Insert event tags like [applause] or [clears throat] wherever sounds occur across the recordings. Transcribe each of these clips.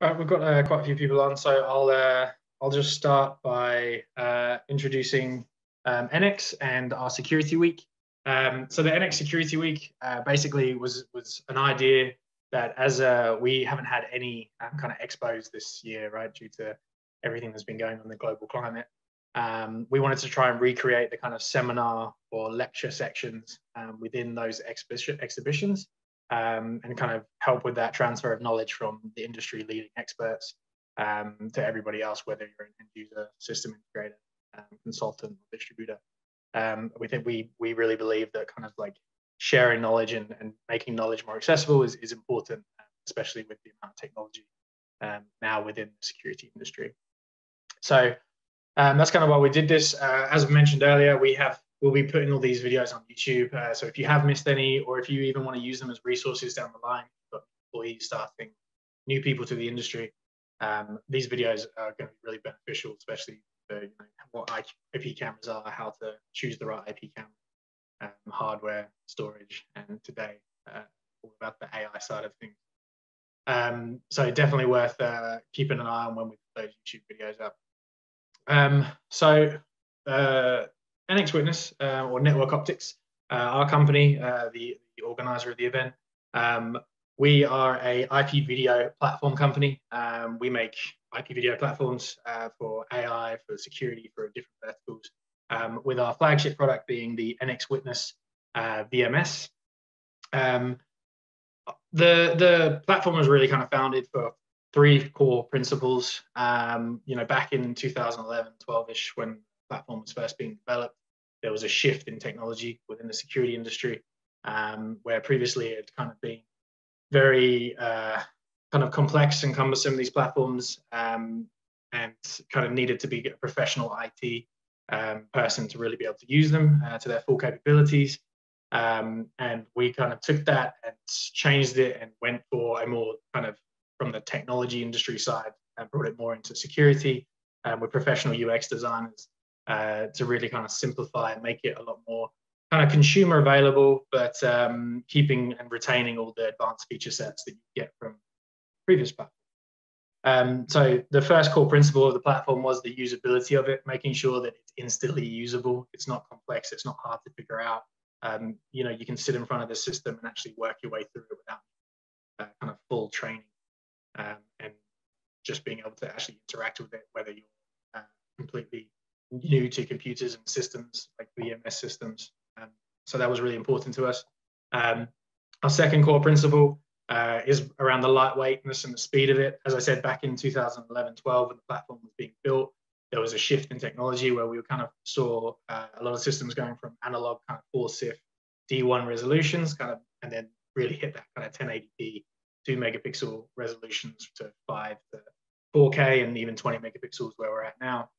Right, we've got uh, quite a few people on, so I'll uh, I'll just start by uh, introducing um, NX and our Security Week. Um, so the NX Security Week uh, basically was was an idea that as uh, we haven't had any um, kind of expos this year, right, due to everything that's been going on in the global climate. Um, we wanted to try and recreate the kind of seminar or lecture sections um, within those exhibition, exhibitions um, and kind of help with that transfer of knowledge from the industry leading experts um, to everybody else, whether you're an end user, system integrator, um, consultant, or distributor. Um, we think we we really believe that kind of like sharing knowledge and, and making knowledge more accessible is, is important, especially with the amount of technology um, now within the security industry. So um, that's kind of why we did this. Uh, as I mentioned earlier, we have we'll be putting all these videos on YouTube. Uh, so if you have missed any, or if you even want to use them as resources down the line, got employees starting, new people to the industry, um, these videos are going to be really beneficial, especially for you know, what IP cameras are, how to choose the right IP camera, um, hardware, storage, and today uh, all about the AI side of things. Um, so definitely worth uh, keeping an eye on when we put those YouTube videos up. Um, so uh, NX Witness uh, or Network Optix, uh, our company, uh, the, the organizer of the event. Um, we are a IP video platform company. Um, we make IP video platforms uh, for AI, for security, for different verticals. Um, with our flagship product being the NX Witness uh, VMS. Um, the the platform was really kind of founded for three core principles. Um, you know, back in 2011, 12ish, when platform was first being developed, there was a shift in technology within the security industry, um, where previously it had kind of been very uh, kind of complex and cumbersome, these platforms, um, and kind of needed to be a professional IT um, person to really be able to use them uh, to their full capabilities. Um, and we kind of took that and changed it and went for a more kind of from the technology industry side and brought it more into security um, with professional UX designers uh, to really kind of simplify and make it a lot more kind of consumer available, but um, keeping and retaining all the advanced feature sets that you get from previous platforms. Um, so the first core principle of the platform was the usability of it, making sure that it's instantly usable. It's not complex. It's not hard to figure out. Um, you know, you can sit in front of the system and actually work your way through it without uh, kind of full training um, and just being able to actually interact with it, whether you're uh, completely new to computers and systems like VMS systems. Um, so that was really important to us. Um, our second core principle uh, is around the lightweightness and the speed of it. As I said, back in 2011 12, when the platform was being built, there was a shift in technology where we kind of saw uh, a lot of systems going from analog kind of 4 CIF D1 resolutions, kind of, and then really hit that kind of 1080p, 2 megapixel resolutions to 5 to 4K, and even 20 megapixels where we're at now.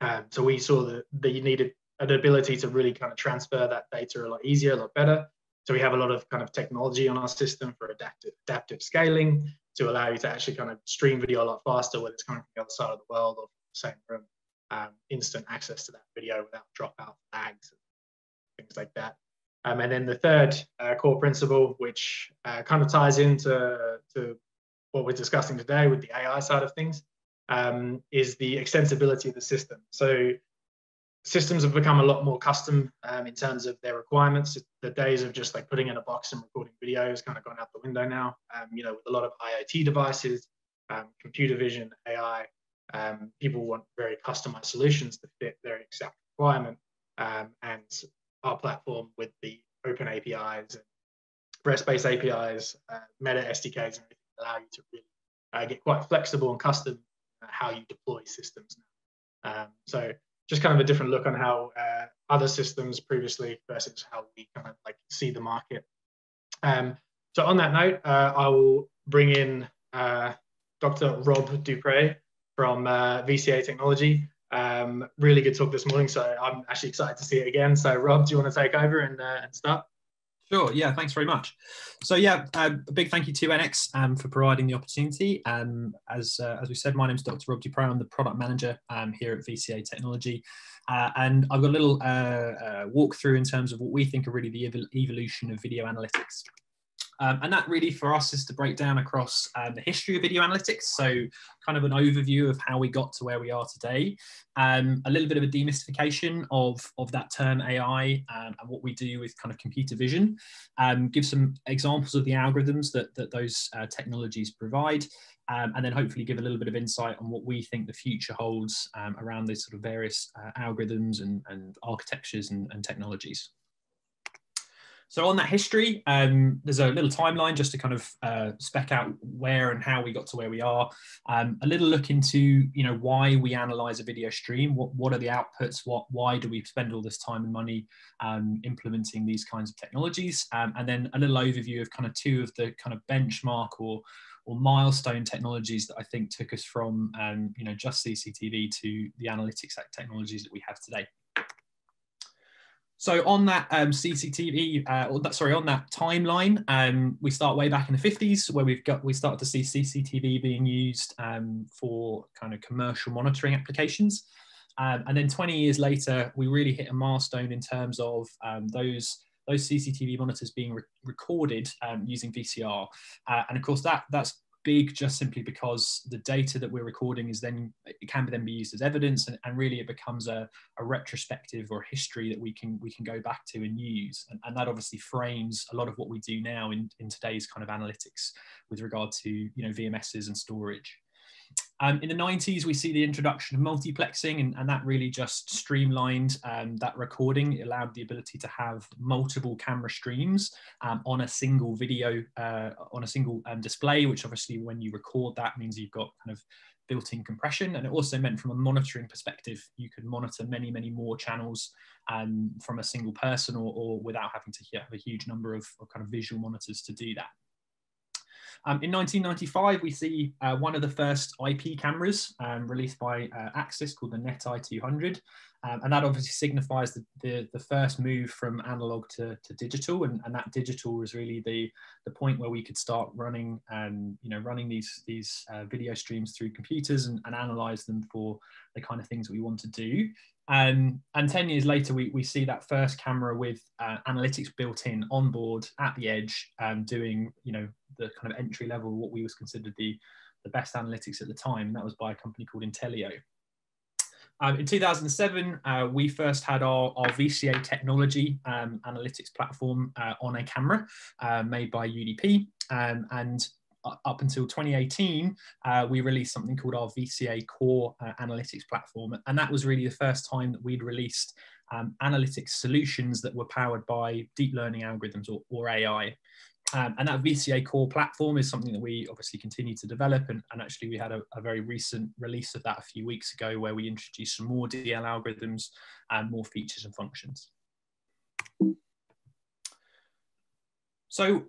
Um, so we saw that, that you needed an ability to really kind of transfer that data a lot easier, a lot better. So we have a lot of kind of technology on our system for adaptive, adaptive scaling to allow you to actually kind of stream video a lot faster, whether it's coming from the other side of the world or from the same room. Um, instant access to that video without dropout lags things like that. Um, and then the third uh, core principle, which uh, kind of ties into to what we're discussing today with the AI side of things, um, is the extensibility of the system. So systems have become a lot more custom um, in terms of their requirements. The days of just like putting in a box and recording videos kind of gone out the window now. Um, you know, with a lot of IoT devices, um, computer vision, AI, um, people want very customized solutions to fit their exact requirement. Um, and our platform with the open APIs and REST-based APIs, uh, Meta SDKs, and allow you to really uh, get quite flexible and custom how you deploy systems now. Um, so just kind of a different look on how uh, other systems previously versus how we kind of like see the market. Um, so on that note, uh, I will bring in uh, Dr. Rob Dupre from uh, VCA Technology. Um, really good talk this morning, so I'm actually excited to see it again. So Rob, do you want to take over and, uh, and start? Sure. Yeah. Thanks very much. So yeah, uh, a big thank you to NX um, for providing the opportunity. Um, as uh, as we said, my name is Dr. Rob Dupre. I'm the product manager um, here at VCA Technology, uh, and I've got a little uh, uh, walkthrough in terms of what we think are really the ev- evolution of video analytics. Um, and that really for us is to break down across um, the history of video analytics. So kind of an overview of how we got to where we are today, um, a little bit of a demystification of, of that term AI um, and what we do with kind of computer vision, um, give some examples of the algorithms that, that those uh, technologies provide, um, and then hopefully give a little bit of insight on what we think the future holds um, around these sort of various uh, algorithms and, and architectures and, and technologies. So on that history, um, there's a little timeline just to kind of uh, spec out where and how we got to where we are. Um, a little look into, you know, why we analyze a video stream. What what are the outputs? What why do we spend all this time and money um, implementing these kinds of technologies? Um, and then a little overview of kind of two of the kind of benchmark or or milestone technologies that I think took us from, um, you know, just CCTV to the analytics technologies that we have today. So on that um, CCTV, uh, or sorry, on that timeline, um, we start way back in the 50s where we've got we started to see CCTV being used um, for kind of commercial monitoring applications, um, and then 20 years later, we really hit a milestone in terms of um, those those CCTV monitors being re recorded um, using VCR, uh, and of course that that's big just simply because the data that we're recording is then it can then be used as evidence and, and really it becomes a, a, retrospective or history that we can we can go back to and use and, and, that obviously frames a lot of what we do now in, in today's kind of analytics with regard to you know VMSs and storage. Um, in the 90s, we see the introduction of multiplexing, and, and that really just streamlined um, that recording. It allowed the ability to have multiple camera streams um, on a single video, uh, on a single um, display, which obviously, when you record that, means you've got kind of built-in compression and it also meant from a monitoring perspective you could monitor many many more channels um, from a single person or, or without having to have a huge number of, of, kind of visual monitors to do that um, in 1995, we see uh, one of the first IP cameras um, released by uh, Axis called the NetEye 200. Um, and that obviously signifies the, the, the, first move from analog to, to digital. And, and that digital was really the, the point where we could start running, um, you know, running these, these uh, video streams through computers and, and analyze them for the kind of things that we want to do. Um, and 10 years later, we, we see that first camera with uh, analytics built in on board at the edge, um, doing, you know, the kind of entry level, what we was considered the, the best analytics at the time. And that was by a company called Intellio. Um, in 2007, uh, we first had our, our VCA technology um, analytics platform uh, on a camera uh, made by UDP. Um, and up until 2018, uh, we released something called our VCA Core uh, Analytics platform. And that was really the first time that we'd released um, analytics solutions that were powered by deep learning algorithms or, or AI. Um, and that VCA core platform is something that we obviously continue to develop. And, and actually, we had a, a, very recent release of that a few weeks ago where we introduced some more DL algorithms and more features and functions. So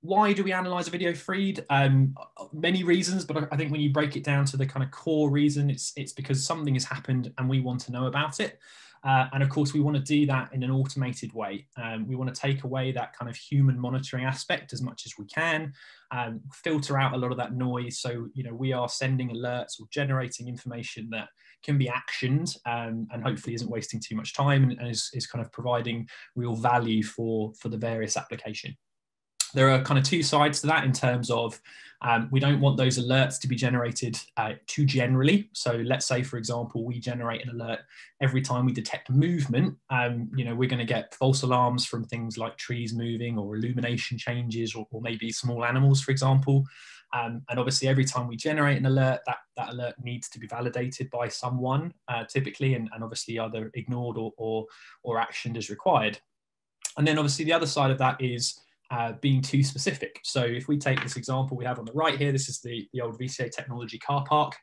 why do we analyze a video feed? Um, many reasons, but I think when you break it down to the kind of core reason, it's it's because something has happened and we want to know about it. Uh, and of course, we want to do that in an automated way. Um, we want to take away that kind of human monitoring aspect as much as we can, um, filter out a lot of that noise. So, you know, we are sending alerts or generating information that can be actioned um, and hopefully isn't wasting too much time and, and is, is kind of providing real value for, for the various application there are kind of two sides to that in terms of um, we don't want those alerts to be generated uh, too generally. So let's say, for example, we generate an alert every time we detect movement. Um, you know, we're going to get false alarms from things like trees moving or illumination changes or, or maybe small animals, for example. Um, and obviously, every time we generate an alert, that, that alert needs to be validated by someone uh, typically, and, and obviously either ignored or, or, or actioned as required. And then obviously the other side of that is uh, being too specific. So if we take this example we have on the right here, this is the, the old VCA technology car park.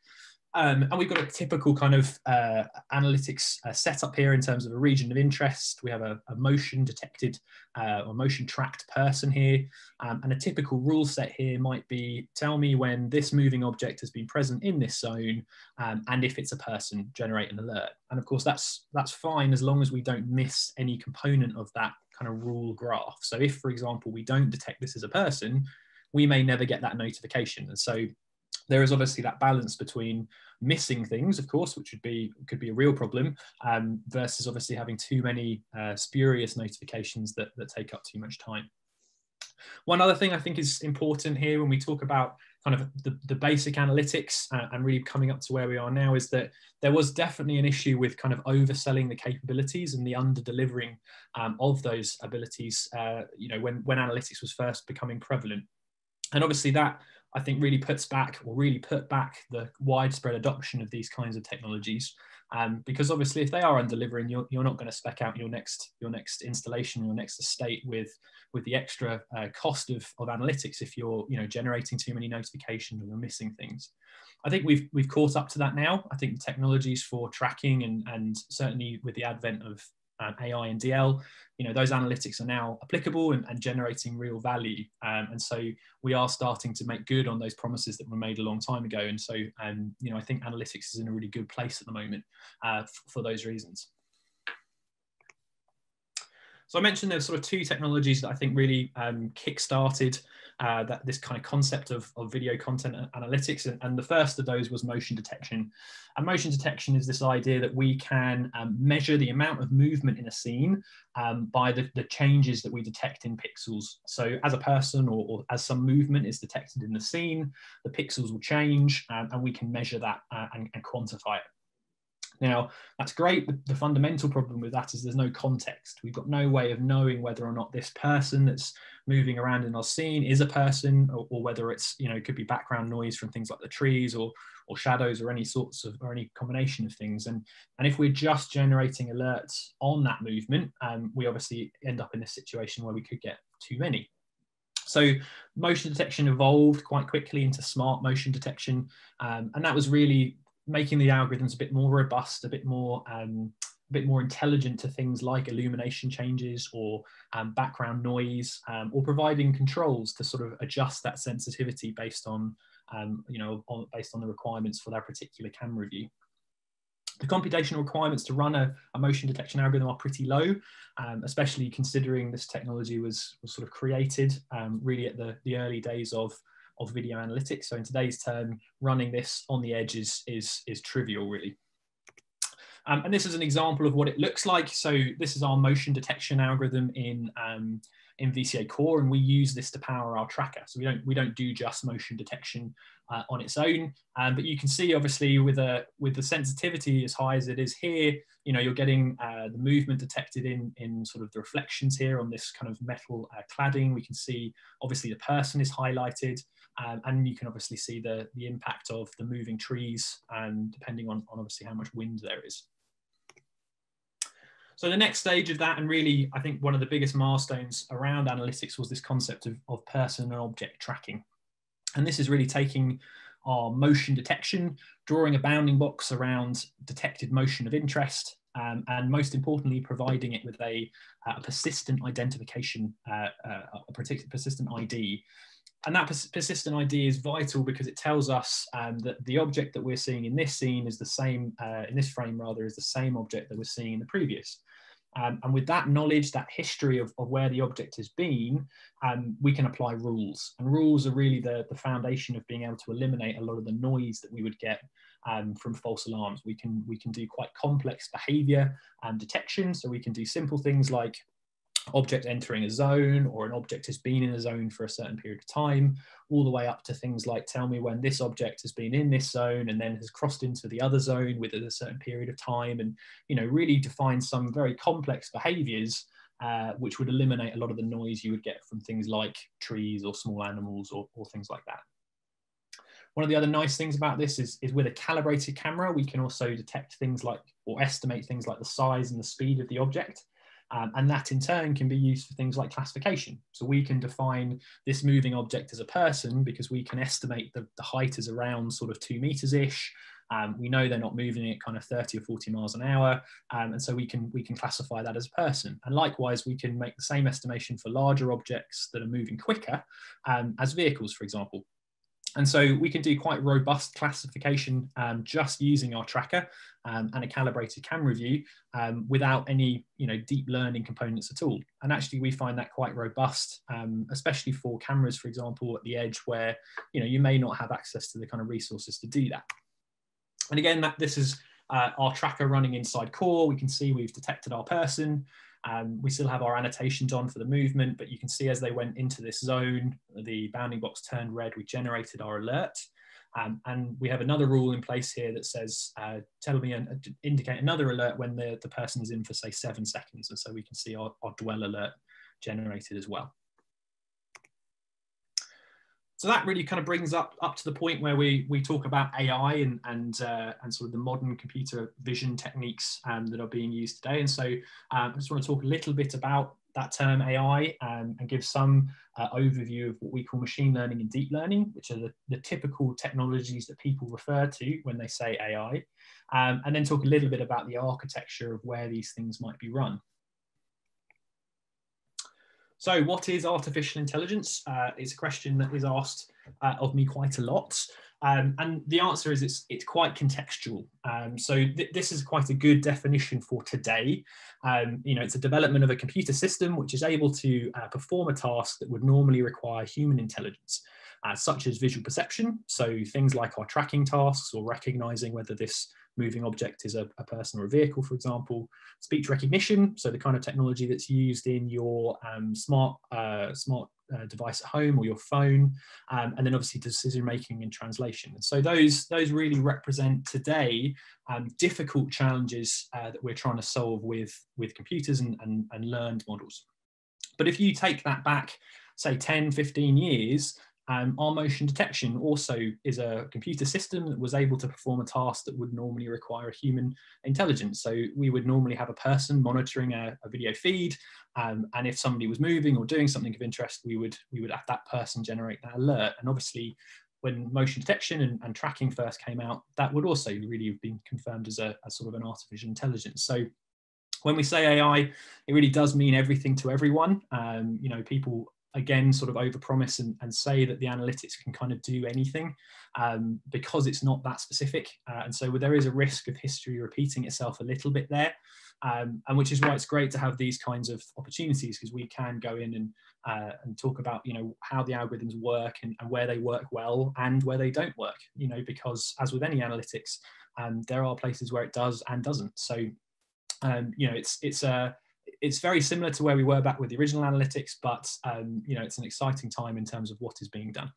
Um, and we've got a typical kind of uh, analytics uh, setup here in terms of a region of interest. We have a, a motion detected uh, or motion tracked person here. Um, and a typical rule set here might be tell me when this moving object has been present in this zone um, and if it's a person, generate an alert. And of course, that's, that's fine as long as we don't miss any component of that kind of rule graph. So if, for example, we don't detect this as a person, we may never get that notification. And so there is obviously that balance between missing things, of course, which would be could be a real problem, um, versus obviously having too many uh, spurious notifications that, that take up too much time. One other thing I think is important here when we talk about kind of the, the basic analytics uh, and really coming up to where we are now is that there was definitely an issue with kind of overselling the capabilities and the under delivering um, of those abilities, uh, you know, when, when analytics was first becoming prevalent. And obviously that I think really puts back or really put back the widespread adoption of these kinds of technologies. Um, because obviously if they are undelivering, you're, you're not going to spec out your next your next installation, your next estate with with the extra uh, cost of, of analytics if you're you know generating too many notifications or you're missing things. I think we've we've caught up to that now. I think the technologies for tracking and and certainly with the advent of um, AI and DL, you know, those analytics are now applicable and, and generating real value. Um, and so we are starting to make good on those promises that were made a long time ago. And so, um, you know, I think analytics is in a really good place at the moment uh, for those reasons. So I mentioned there's sort of two technologies that I think really um, kick-started uh, that this kind of concept of, of video content analytics. And, and, the first of those was motion detection. And motion detection is this idea that we can um, measure the amount of movement in a scene um, by the, the, changes that we detect in pixels. So as a person or, or, as some movement is detected in the scene, the pixels will change um, and we can measure that uh, and, and quantify it. Now, that's great. The, the, fundamental problem with that is there's no context. We've got no way of knowing whether or not this person that's moving around in our scene is a person or, or whether it's, you know, it could be background noise from things like the trees or, or shadows or any sorts of, or any combination of things. And, and if we're just generating alerts on that movement, um, we obviously end up in a situation where we could get too many. So motion detection evolved quite quickly into smart motion detection. Um, and that was really making the algorithms a bit more robust, a bit more um, a bit more intelligent to things like illumination changes or um, background noise, um, or providing controls to sort of adjust that sensitivity based on um, you know on, based on the requirements for that particular camera view. The computational requirements to run a, a motion detection algorithm are pretty low, um, especially considering this technology was, was sort of created um, really at the, the early days of of video analytics. So in today's term, running this on the edge is, is, is trivial really. Um, and this is an example of what it looks like. So this is our motion detection algorithm in, um, in VCA Core, and we use this to power our tracker. So we don't, we don't do just motion detection uh, on its own. Um, but you can see obviously with, a, with the sensitivity as high as it is here, you know, you're getting uh, the movement detected in, in sort of the reflections here on this kind of metal uh, cladding. We can see obviously the person is highlighted. Um, and you can obviously see the, the impact of the moving trees and depending on, on obviously how much wind there is. So the next stage of that, and really I think one of the biggest milestones around analytics was this concept of, of person and object tracking. And this is really taking our motion detection, drawing a bounding box around detected motion of interest, um, and most importantly, providing it with a, a persistent identification, uh, uh, a persistent ID and that pers persistent ID is vital because it tells us um, that the object that we're seeing in this scene is the same, uh, in this frame rather, is the same object that we're seeing in the previous. Um, and with that knowledge, that history of, of where the object has been, um, we can apply rules. And rules are really the, the foundation of being able to eliminate a lot of the noise that we would get um, from false alarms. We can, we can do quite complex behavior and detection. So we can do simple things like object entering a zone or an object has been in a zone for a certain period of time, all the way up to things like tell me when this object has been in this zone and then has crossed into the other zone within a certain period of time and you know really define some very complex behaviors uh, which would eliminate a lot of the noise you would get from things like trees or small animals or, or things like that. One of the other nice things about this is, is with a calibrated camera, we can also detect things like, or estimate things like the size and the speed of the object. Um, and that in turn can be used for things like classification. So we can define this moving object as a person because we can estimate the, the height is around sort of two meters ish. Um, we know they're not moving at kind of 30 or 40 miles an hour. Um, and so we can, we can classify that as a person. And likewise, we can make the same estimation for larger objects that are moving quicker um, as vehicles, for example. And so we can do quite robust classification um, just using our tracker um, and a calibrated camera view um, without any you know, deep learning components at all. And actually we find that quite robust, um, especially for cameras, for example, at the edge where you, know, you may not have access to the kind of resources to do that. And again, that, this is uh, our tracker running inside core. We can see we've detected our person. Um, we still have our annotations on for the movement, but you can see as they went into this zone, the bounding box turned red, we generated our alert. Um, and we have another rule in place here that says, uh, tell me, and uh, indicate another alert when the, the person is in for say seven seconds. And so we can see our, our dwell alert generated as well. So that really kind of brings up up to the point where we we talk about AI and and uh, and sort of the modern computer vision techniques um, that are being used today. And so um, I just want to talk a little bit about that term AI um, and give some uh, overview of what we call machine learning and deep learning, which are the, the typical technologies that people refer to when they say AI, um, and then talk a little bit about the architecture of where these things might be run. So what is artificial intelligence? Uh, it's a question that is asked uh, of me quite a lot. Um, and the answer is it's, it's quite contextual. Um, so th this is quite a good definition for today. Um, you know, it's a development of a computer system which is able to uh, perform a task that would normally require human intelligence, uh, such as visual perception. So things like our tracking tasks or recognizing whether this moving object is a, a, person or a vehicle, for example. Speech recognition, so the kind of technology that's used in your um, smart uh, smart uh, device at home or your phone, um, and then obviously decision making and translation. And so those those really represent today um, difficult challenges uh, that we're trying to solve with with computers and, and, and learned models. But if you take that back, say 10, 15 years, um, our motion detection also is a computer system that was able to perform a task that would normally require a human intelligence. So we would normally have a person monitoring a, a video feed, um, and if somebody was moving or doing something of interest, we would we would have that person generate that alert. And obviously, when motion detection and, and tracking first came out, that would also really have been confirmed as a as sort of an artificial intelligence. So when we say AI, it really does mean everything to everyone. Um, you know, people again sort of overpromise and, and say that the analytics can kind of do anything um, because it's not that specific. Uh, and so there is a risk of history repeating itself a little bit there. Um, and which is why it's great to have these kinds of opportunities because we can go in and uh, and talk about you know how the algorithms work and, and, where they work well and where they don't work you know because as with any analytics um, there are places where it does and doesn't so um, you know it's it's a it's very similar to where we were back with the original analytics, but um, you know, it's an exciting time in terms of what is being done.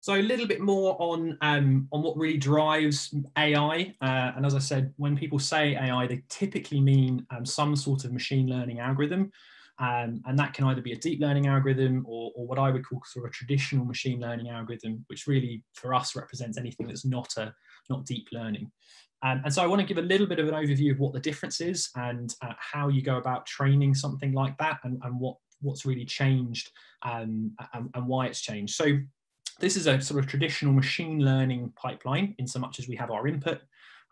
So a little bit more on um, on what really drives AI. Uh, and as I said, when people say AI, they typically mean um, some sort of machine learning algorithm. Um, and that can either be a deep learning algorithm or, or, what I would call sort of a traditional machine learning algorithm, which really for us represents anything that's not a not deep learning. Um, and so I want to give a little bit of an overview of what the difference is and uh, how you go about training something like that and, and what, what's really changed um, and, and why it's changed. So this is a sort of traditional machine learning pipeline in so much as we have our input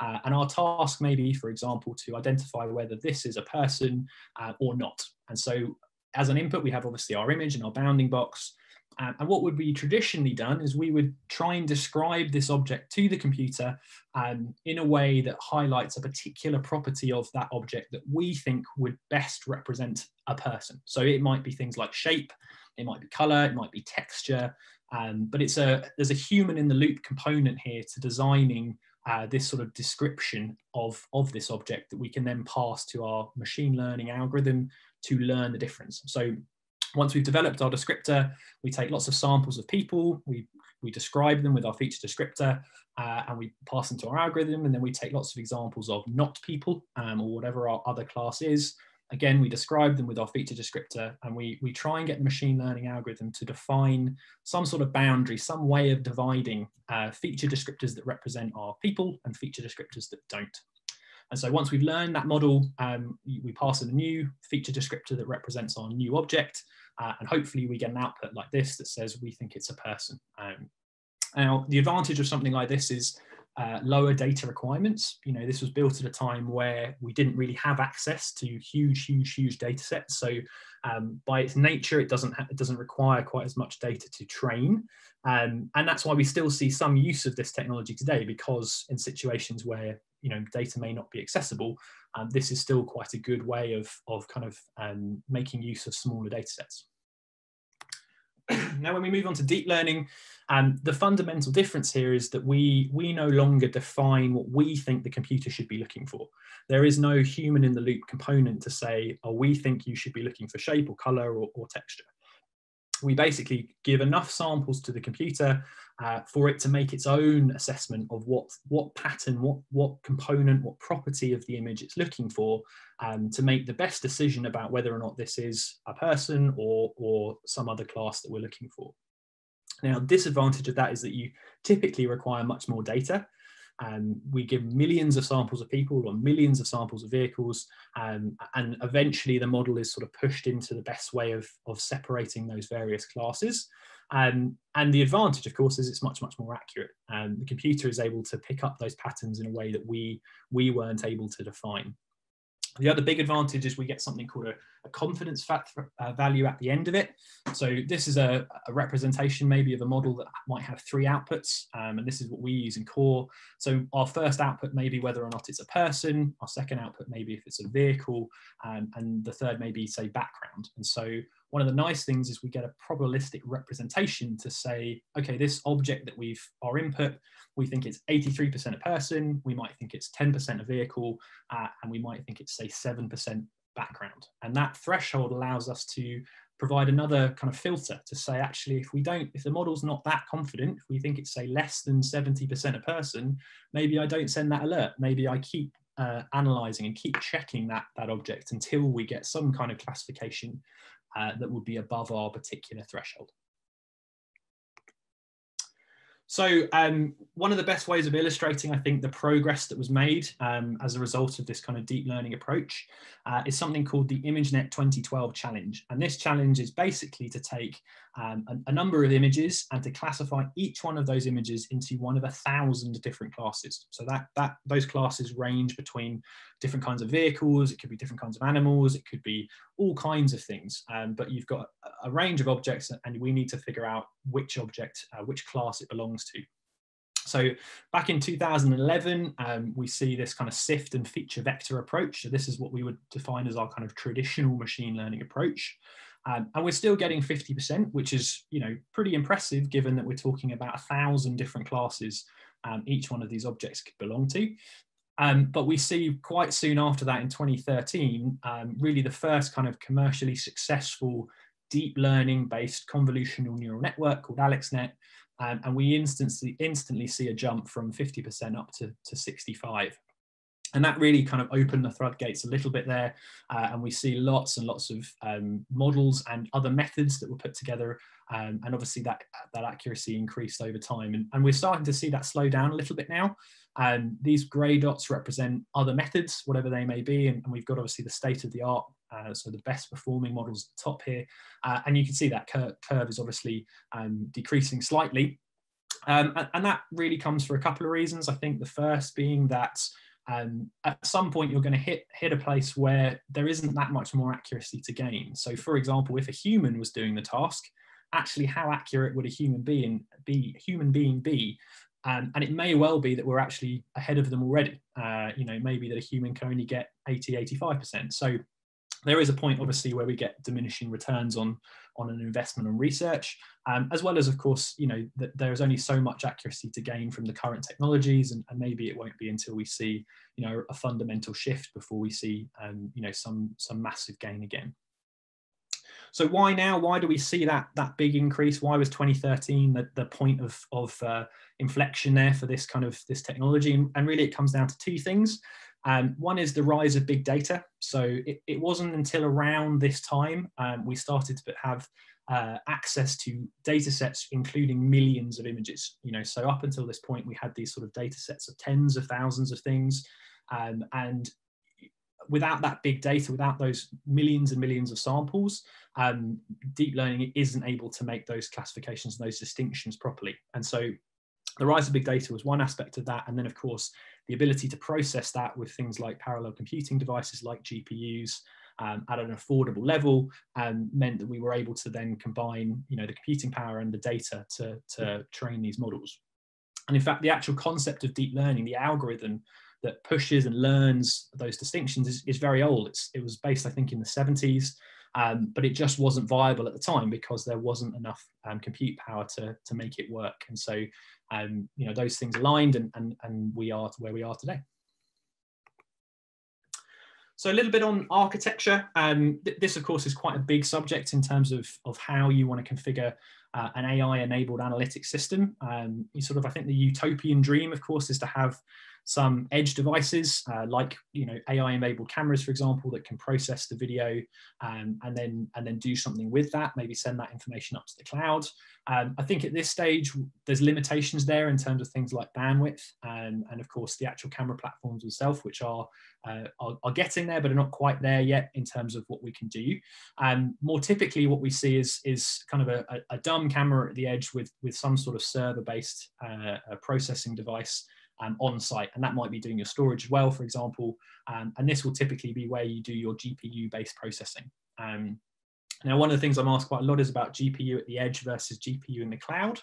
uh, and our task may be, for example, to identify whether this is a person uh, or not. And so as an input, we have obviously our image and our bounding box. Um, and what would be traditionally done is we would try and describe this object to the computer um, in a way that highlights a particular property of that object that we think would best represent a person. So it might be things like shape, it might be color, it might be texture, um, but it's a there's a human in the loop component here to designing uh, this sort of description of, of this object that we can then pass to our machine learning algorithm to learn the difference. So once we've developed our descriptor, we take lots of samples of people, we, we describe them with our feature descriptor, uh, and we pass them to our algorithm, and then we take lots of examples of not people um, or whatever our other class is. Again, we describe them with our feature descriptor, and we, we try and get the machine learning algorithm to define some sort of boundary, some way of dividing uh, feature descriptors that represent our people and feature descriptors that don't. And so once we've learned that model, um, we pass in a new feature descriptor that represents our new object. Uh, and hopefully we get an output like this that says we think it's a person. Um, now, the advantage of something like this is uh, lower data requirements. You know, this was built at a time where we didn't really have access to huge, huge, huge data sets. So um, by its nature, it doesn't it doesn't require quite as much data to train. Um, and that's why we still see some use of this technology today, because in situations where you know data may not be accessible, um, this is still quite a good way of of kind of um, making use of smaller data sets. [clears throat] now, when we move on to deep learning, um, the fundamental difference here is that we, we no longer define what we think the computer should be looking for. There is no human in the loop component to say, oh, we think you should be looking for shape or color or, or texture. We basically give enough samples to the computer uh, for it to make its own assessment of what, what pattern, what, what component, what property of the image it's looking for um, to make the best decision about whether or not this is a person or, or some other class that we're looking for. Now, disadvantage of that is that you typically require much more data. Um, we give millions of samples of people or millions of samples of vehicles, um, and eventually the model is sort of pushed into the best way of, of separating those various classes. Um, and the advantage, of course, is it's much, much more accurate. Um, the computer is able to pick up those patterns in a way that we, we weren't able to define. The other big advantage is we get something called a, a confidence uh, value at the end of it. So this is a, a, representation maybe of a model that might have three outputs, um, and this is what we use in core. So our first output may be whether or not it's a person, our second output maybe if it's a vehicle, um, and the third maybe say background. And so one of the nice things is we get a probabilistic representation to say, okay, this object that we've, our input, we think it's 83% a person, we might think it's 10% a vehicle, uh, and we might think it's say 7% background. And that threshold allows us to provide another kind of filter to say, actually, if we don't, if the model's not that confident, if we think it's say less than 70% a person, maybe I don't send that alert. Maybe I keep uh, analyzing and keep checking that, that object until we get some kind of classification uh, that would be above our particular threshold. So um, one of the best ways of illustrating, I think, the progress that was made um, as a result of this kind of deep learning approach uh, is something called the ImageNet 2012 challenge. And this challenge is basically to take um, a, a, number of images and to classify each one of those images into one of a thousand different classes. So that, that those classes range between different kinds of vehicles, it could be different kinds of animals, it could be all kinds of things. Um, but you've got a, range of objects and we need to figure out which object, uh, which class it belongs to. So back in 2011, um, we see this kind of sift and feature vector approach. So this is what we would define as our kind of traditional machine learning approach. Um, and we're still getting 50%, which is you know pretty impressive given that we're talking about a thousand different classes um, each one of these objects could belong to. Um, but we see quite soon after that in 2013, um, really the first kind of commercially successful deep learning based convolutional neural network called AlexNet. Um, and we instantly, instantly see a jump from 50% up to, to 65 and that really kind of opened the floodgates a little bit there. Uh, and we see lots and lots of um, models and other methods that were put together. Um, and obviously that that accuracy increased over time. And, and we're starting to see that slow down a little bit now. And these grey dots represent other methods whatever they may be. And, and we've got obviously the state of the art uh, so the best performing models at the top here. Uh, and you can see that cur curve is obviously um, decreasing slightly. Um, and, and that really comes for a couple of reasons. I think the first being that um, at some point you're going to hit hit a place where there isn't that much more accuracy to gain. So, for example, if a human was doing the task, actually, how accurate would a human being be? Human being be? Um, and it may well be that we're actually ahead of them already. Uh, you know, maybe that a human can only get 80, 85%. So there is a point obviously where we get diminishing returns on on an investment on research um, as well as of course you know that there's only so much accuracy to gain from the current technologies and, and, maybe it won't be until we see you know a fundamental shift before we see um, you know some some massive gain again. So why now? Why do we see that that big increase? Why was 2013 the, the point of of uh, inflection there for this kind of this technology? And really it comes down to two things um, one is the rise of big data. So it, it wasn't until around this time um, we started to have uh, access to data sets including millions of images. You know, so up until this point we had these sort of data sets of tens of thousands of things, um, and without that big data, without those millions and millions of samples, um, deep learning isn't able to make those classifications and those distinctions properly. And so the rise of big data was one aspect of that. And then, of course, the ability to process that with things like parallel computing devices like GPUs um, at an affordable level um, meant that we were able to then combine you know, the computing power and the data to, to train these models. And in fact, the actual concept of deep learning, the algorithm that pushes and learns those distinctions is, is very old. It's, it was based, I think, in the 70s. um, but it just wasn't viable at the time because there wasn't enough um, compute power to, to make it work. And so, um, you know, those things aligned and, and, and we are where we are today. So a little bit on architecture. Um, th this, of course, is quite a big subject in terms of, of how you want to configure uh, an AI-enabled analytics system. Um, you sort of, I think the utopian dream, of course, is to have some edge devices uh, like you know AI enabled cameras, for example, that can process the video um, and then and then do something with that, maybe send that information up to the cloud. Um, I think at this stage there's limitations there in terms of things like bandwidth and, and of course the actual camera platforms themselves, which are, uh, are, are getting there but are not quite there yet in terms of what we can do. Um, more typically, what we see is is kind of a, a, dumb camera at the edge with with some sort of server based uh, processing device um, on site. And that might be doing your storage as well, for example. Um, and this will typically be where you do your GPU based processing. Um, now, one of the things I'm asked quite a lot is about GPU at the edge versus GPU in the cloud.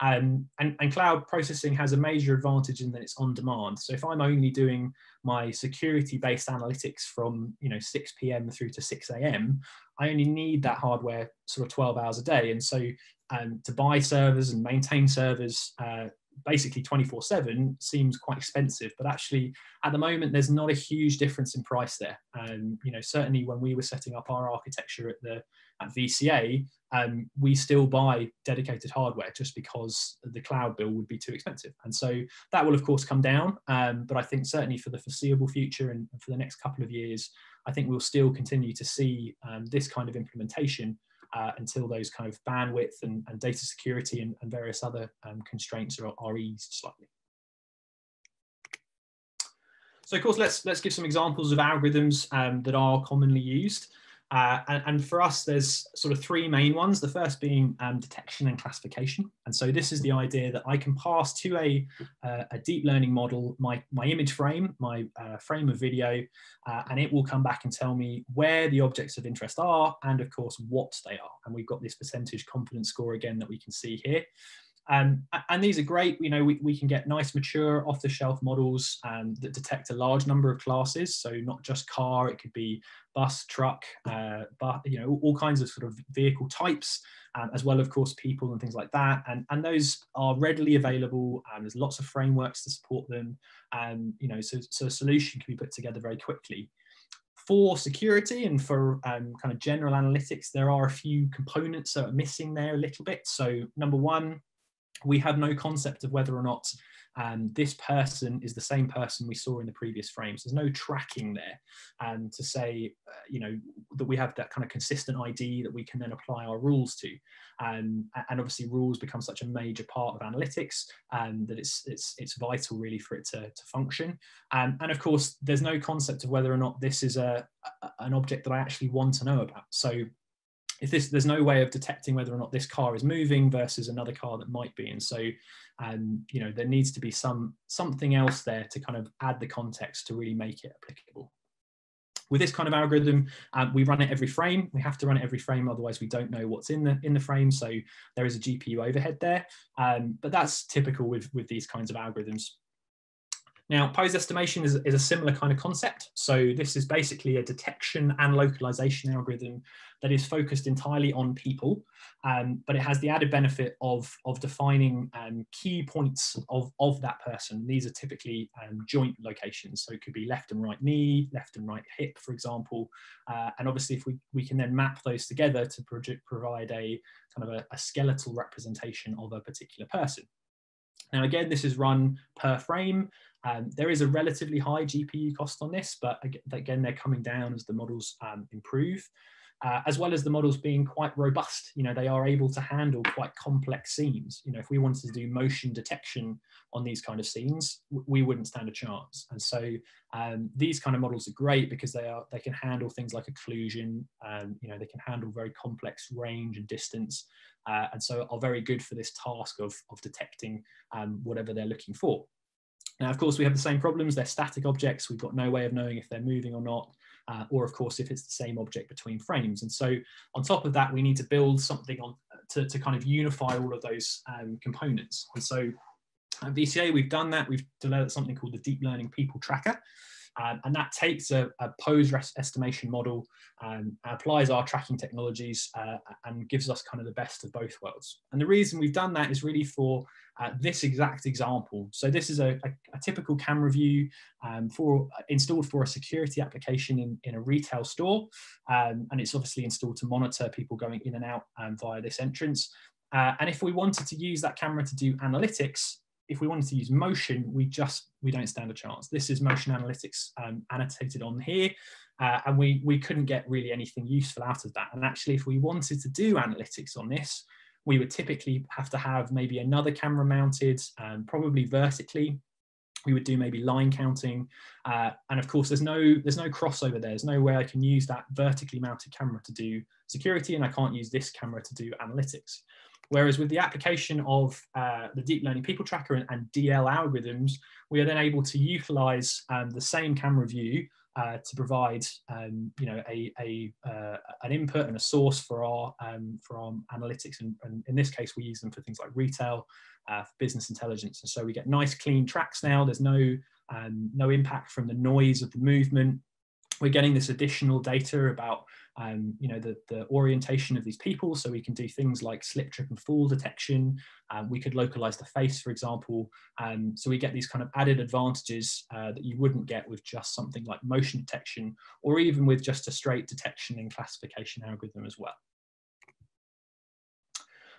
Um, and, and, cloud processing has a major advantage in that it's on demand. So if I'm only doing my security-based analytics from you know 6 p.m. through to 6 a.m., I only need that hardware sort of 12 hours a day. And so um, to buy servers and maintain servers uh, basically 24 7 seems quite expensive but actually at the moment there's not a huge difference in price there. And um, you know certainly when we were setting up our architecture at the at vca um, we still buy dedicated hardware just because the cloud bill would be too expensive. And so that will of course come down um, but i think certainly for the foreseeable future and for the next couple of years i think we'll still continue to see um, this kind of implementation uh, until those kind of bandwidth and, and data security and, and various other um, constraints are, are eased slightly. So of course, let's, let's give some examples of algorithms um, that are commonly used. Uh, and, and, for us, there's sort of three main ones. The first being um, detection and classification. And so this is the idea that I can pass to a, uh, a deep learning model my, my image frame, my uh, frame of video, uh, and it will come back and tell me where the objects of interest are and of course what they are. And we've got this percentage confidence score again that we can see here. Um, and these are great. You know, we, we can get nice, mature, off-the-shelf models um, that detect a large number of classes. So not just car, it could be bus, truck, uh, but you know, all kinds of sort of vehicle types, um, as well, of course, people and things like that. And and those are readily available. And there's lots of frameworks to support them. And you know, so so a solution can be put together very quickly for security and for um, kind of general analytics, there are a few components that are missing there a little bit. So number one, we have no concept of whether or not um, this person is the same person we saw in the previous frames. There's no tracking there um, to say, uh, you know, that we have that kind of consistent ID that we can then apply our rules to. Um, and obviously rules become such a major part of analytics um, that it's, it's, it's vital really for it to, to function. Um, and of course, there's no concept of whether or not this is a, a, an object that I actually want to know about. So if this there's no way of detecting whether or not this car is moving versus another car that might be. And so um, you know there needs to be some something else there to kind of add the context to really make it applicable. With this kind of algorithm um, we run it every frame. We have to run it every frame otherwise we don't know what's in the in the frame. So there is a gpu overhead there. Um, but that's typical with with these kinds of algorithms now, pose estimation is, is, a similar kind of concept. So this is basically a detection and localization algorithm that is focused entirely on people, um, but it has the added benefit of, of defining um, key points of, of that person. These are typically um, joint locations. So it could be left and right knee, left and right hip, for example. Uh, and obviously if we, we can then map those together to pro provide a kind of a, a skeletal representation of a particular person. Now, again, this is run per frame. Um, there is a relatively high GPU cost on this, but again, they're coming down as the models um, improve, uh, as well as the models being quite robust. You know, they are able to handle quite complex scenes. You know, if we wanted to do motion detection on these kind of scenes, we wouldn't stand a chance. And so um, these kind of models are great because they are they can handle things like occlusion. Um, you know, they can handle very complex range and distance, uh, and so are very good for this task of of detecting um, whatever they're looking for. Now, of course, we have the same problems. They're static objects. We've got no way of knowing if they're moving or not, uh, or of course, if it's the same object between frames. And so on top of that, we need to build something on to, to kind of unify all of those um, components. And so at VCA, we've done that. We've developed something called the Deep Learning People Tracker. Um, and that takes a, a pose estimation model, um, applies our tracking technologies, uh, and gives us kind of the best of both worlds. And the reason we've done that is really for uh, this exact example. So this is a, a, a typical camera view um, for installed for a security application in, in a retail store. Um, and it's obviously installed to monitor people going in and out um, via this entrance. Uh, and if we wanted to use that camera to do analytics, if we wanted to use motion, we just, we don't stand a chance. This is motion analytics um, annotated on here. Uh, and we, we couldn't get really anything useful out of that. And actually, if we wanted to do analytics on this, we would typically have to have maybe another camera mounted, um, probably vertically. We would do maybe line counting, uh, and of course, there's no there's no crossover there. There's no way I can use that vertically mounted camera to do security, and I can't use this camera to do analytics. Whereas with the application of uh, the deep learning people tracker and, and, DL algorithms, we are then able to utilize um, the same camera view uh, to provide um, you know a, a uh, an input and a source for our um, for our analytics. And, and, in this case we use them for things like retail uh, for business intelligence. And so we get nice clean tracks now. There's no um, no impact from the noise of the movement we're getting this additional data about um, you know, the, the orientation of these people. So we can do things like slip, trip and fall detection. Um, we could localize the face, for example. Um, so we get these kind of added advantages uh, that you wouldn't get with just something like motion detection or even with just a straight detection and classification algorithm as well.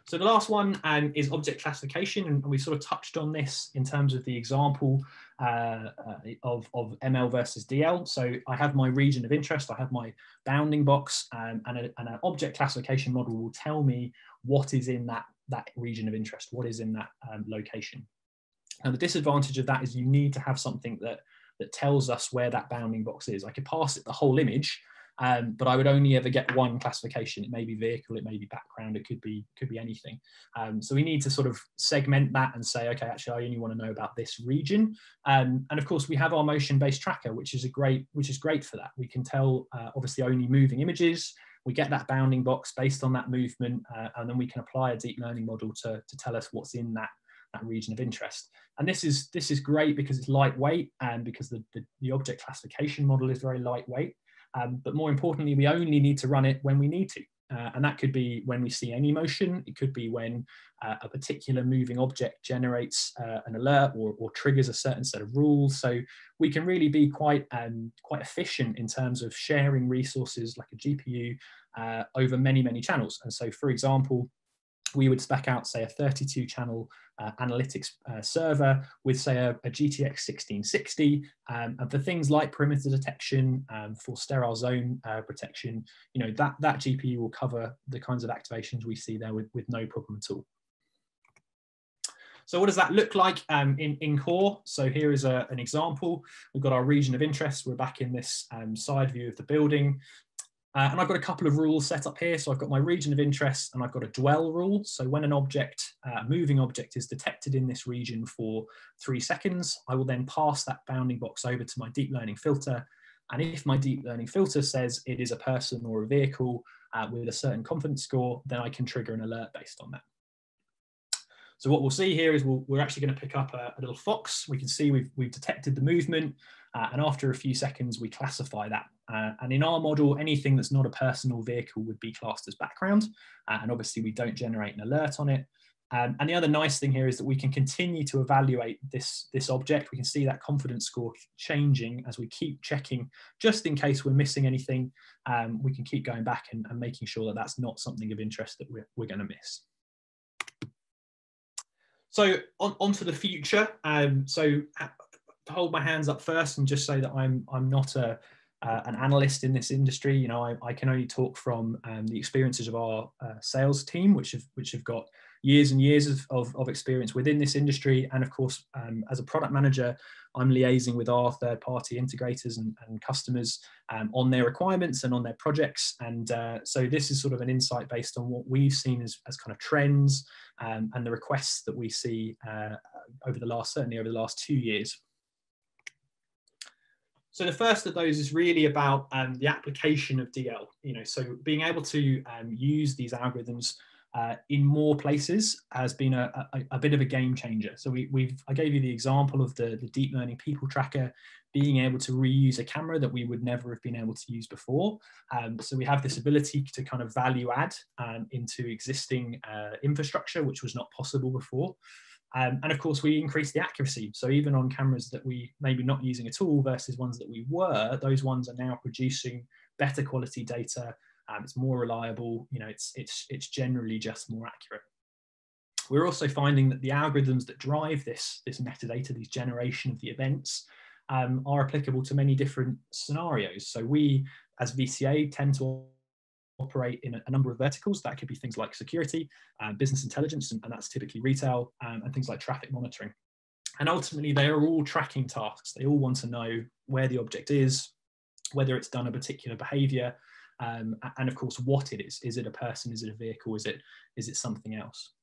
So the last one um, is object classification, and we sort of touched on this in terms of the example uh, uh, of, of ML versus DL. So I have my region of interest, I have my bounding box, um, and, a, and, an object classification model will tell me what is in that, that region of interest, what is in that um, location. And the disadvantage of that is you need to have something that, that tells us where that bounding box is. I could pass it the whole image, um, but I would only ever get one classification. It may be vehicle, it may be background, it could be could be anything. Um, so we need to sort of segment that and say, okay, actually, I only want to know about this region. Um, and of course, we have our motion-based tracker, which is a great which is great for that. We can tell uh, obviously only moving images. We get that bounding box based on that movement, uh, and then we can apply a deep learning model to, to tell us what's in that that region of interest. And this is this is great because it's lightweight and because the, the, the object classification model is very lightweight. Um, but more importantly, we only need to run it when we need to. Uh, and that could be when we see any motion. It could be when uh, a particular moving object generates uh, an alert or, or, triggers a certain set of rules. So we can really be quite, um, quite efficient in terms of sharing resources like a GPU uh, over many, many channels. And so, for example, we would spec out, say, a 32 channel uh, analytics uh, server with, say, a, a GTX 1660. Um, and for things like perimeter detection, um, for sterile zone uh, protection, you know, that, that GPU will cover the kinds of activations we see there with, with no problem at all. So what does that look like um, in, in core? So here is a, an example. We've got our region of interest. We're back in this um, side view of the building. Uh, and I've got a couple of rules set up here. So I've got my region of interest and I've got a dwell rule. So when an object, uh, a moving object is detected in this region for three seconds, I will then pass that bounding box over to my deep learning filter. And if my deep learning filter says it is a person or a vehicle uh, with a certain confidence score, then I can trigger an alert based on that. So what we'll see here is we we are actually going to pick up a, a, little fox. We can see we've, we've detected the movement. Uh, and after a few seconds, we classify that. Uh, and in our model, anything that's not a personal vehicle would be classed as background. Uh, and obviously we don't generate an alert on it. Um, and the other nice thing here is that we can continue to evaluate this, this object. We can see that confidence score changing as we keep checking, just in case we're missing anything. Um, we can keep going back and, and, making sure that that's not something of interest that we're, we're going to miss. So on, on to the future. Um, so hold my hands up first and just say that I'm I'm not a uh, an analyst in this industry. You know, I, I can only talk from um, the experiences of our uh, sales team, which have which have got years and years of, of, of experience within this industry. And of course, um, as a product manager, I'm liaising with our third party integrators and, and customers um, on their requirements and on their projects. And uh, so this is sort of an insight based on what we've seen as, as kind of trends um, and the requests that we see uh, over the last, certainly over the last two years. So the first of those is really about um, the application of DL. You know, so being able to um, use these algorithms uh, in more places has been a, a, a, bit of a game changer. So we, have I gave you the example of the, the deep learning people tracker being able to reuse a camera that we would never have been able to use before. Um, so we have this ability to kind of value add um, into existing uh, infrastructure, which was not possible before. Um, and of course, we increase the accuracy. So even on cameras that we maybe not using at all versus ones that we were, those ones are now producing better quality data. Um, it's more reliable. You know, it's it's it's generally just more accurate. We're also finding that the algorithms that drive this this metadata, these generation of the events, um, are applicable to many different scenarios. So we, as VCA, tend to operate in a, number of verticals. That could be things like security, uh, business intelligence, and, and, that's typically retail, um, and things like traffic monitoring. And ultimately, they are all tracking tasks. They all want to know where the object is, whether it's done a particular behavior, um, and of course, what it is. Is it a person? Is it a vehicle? Is it, is it something else?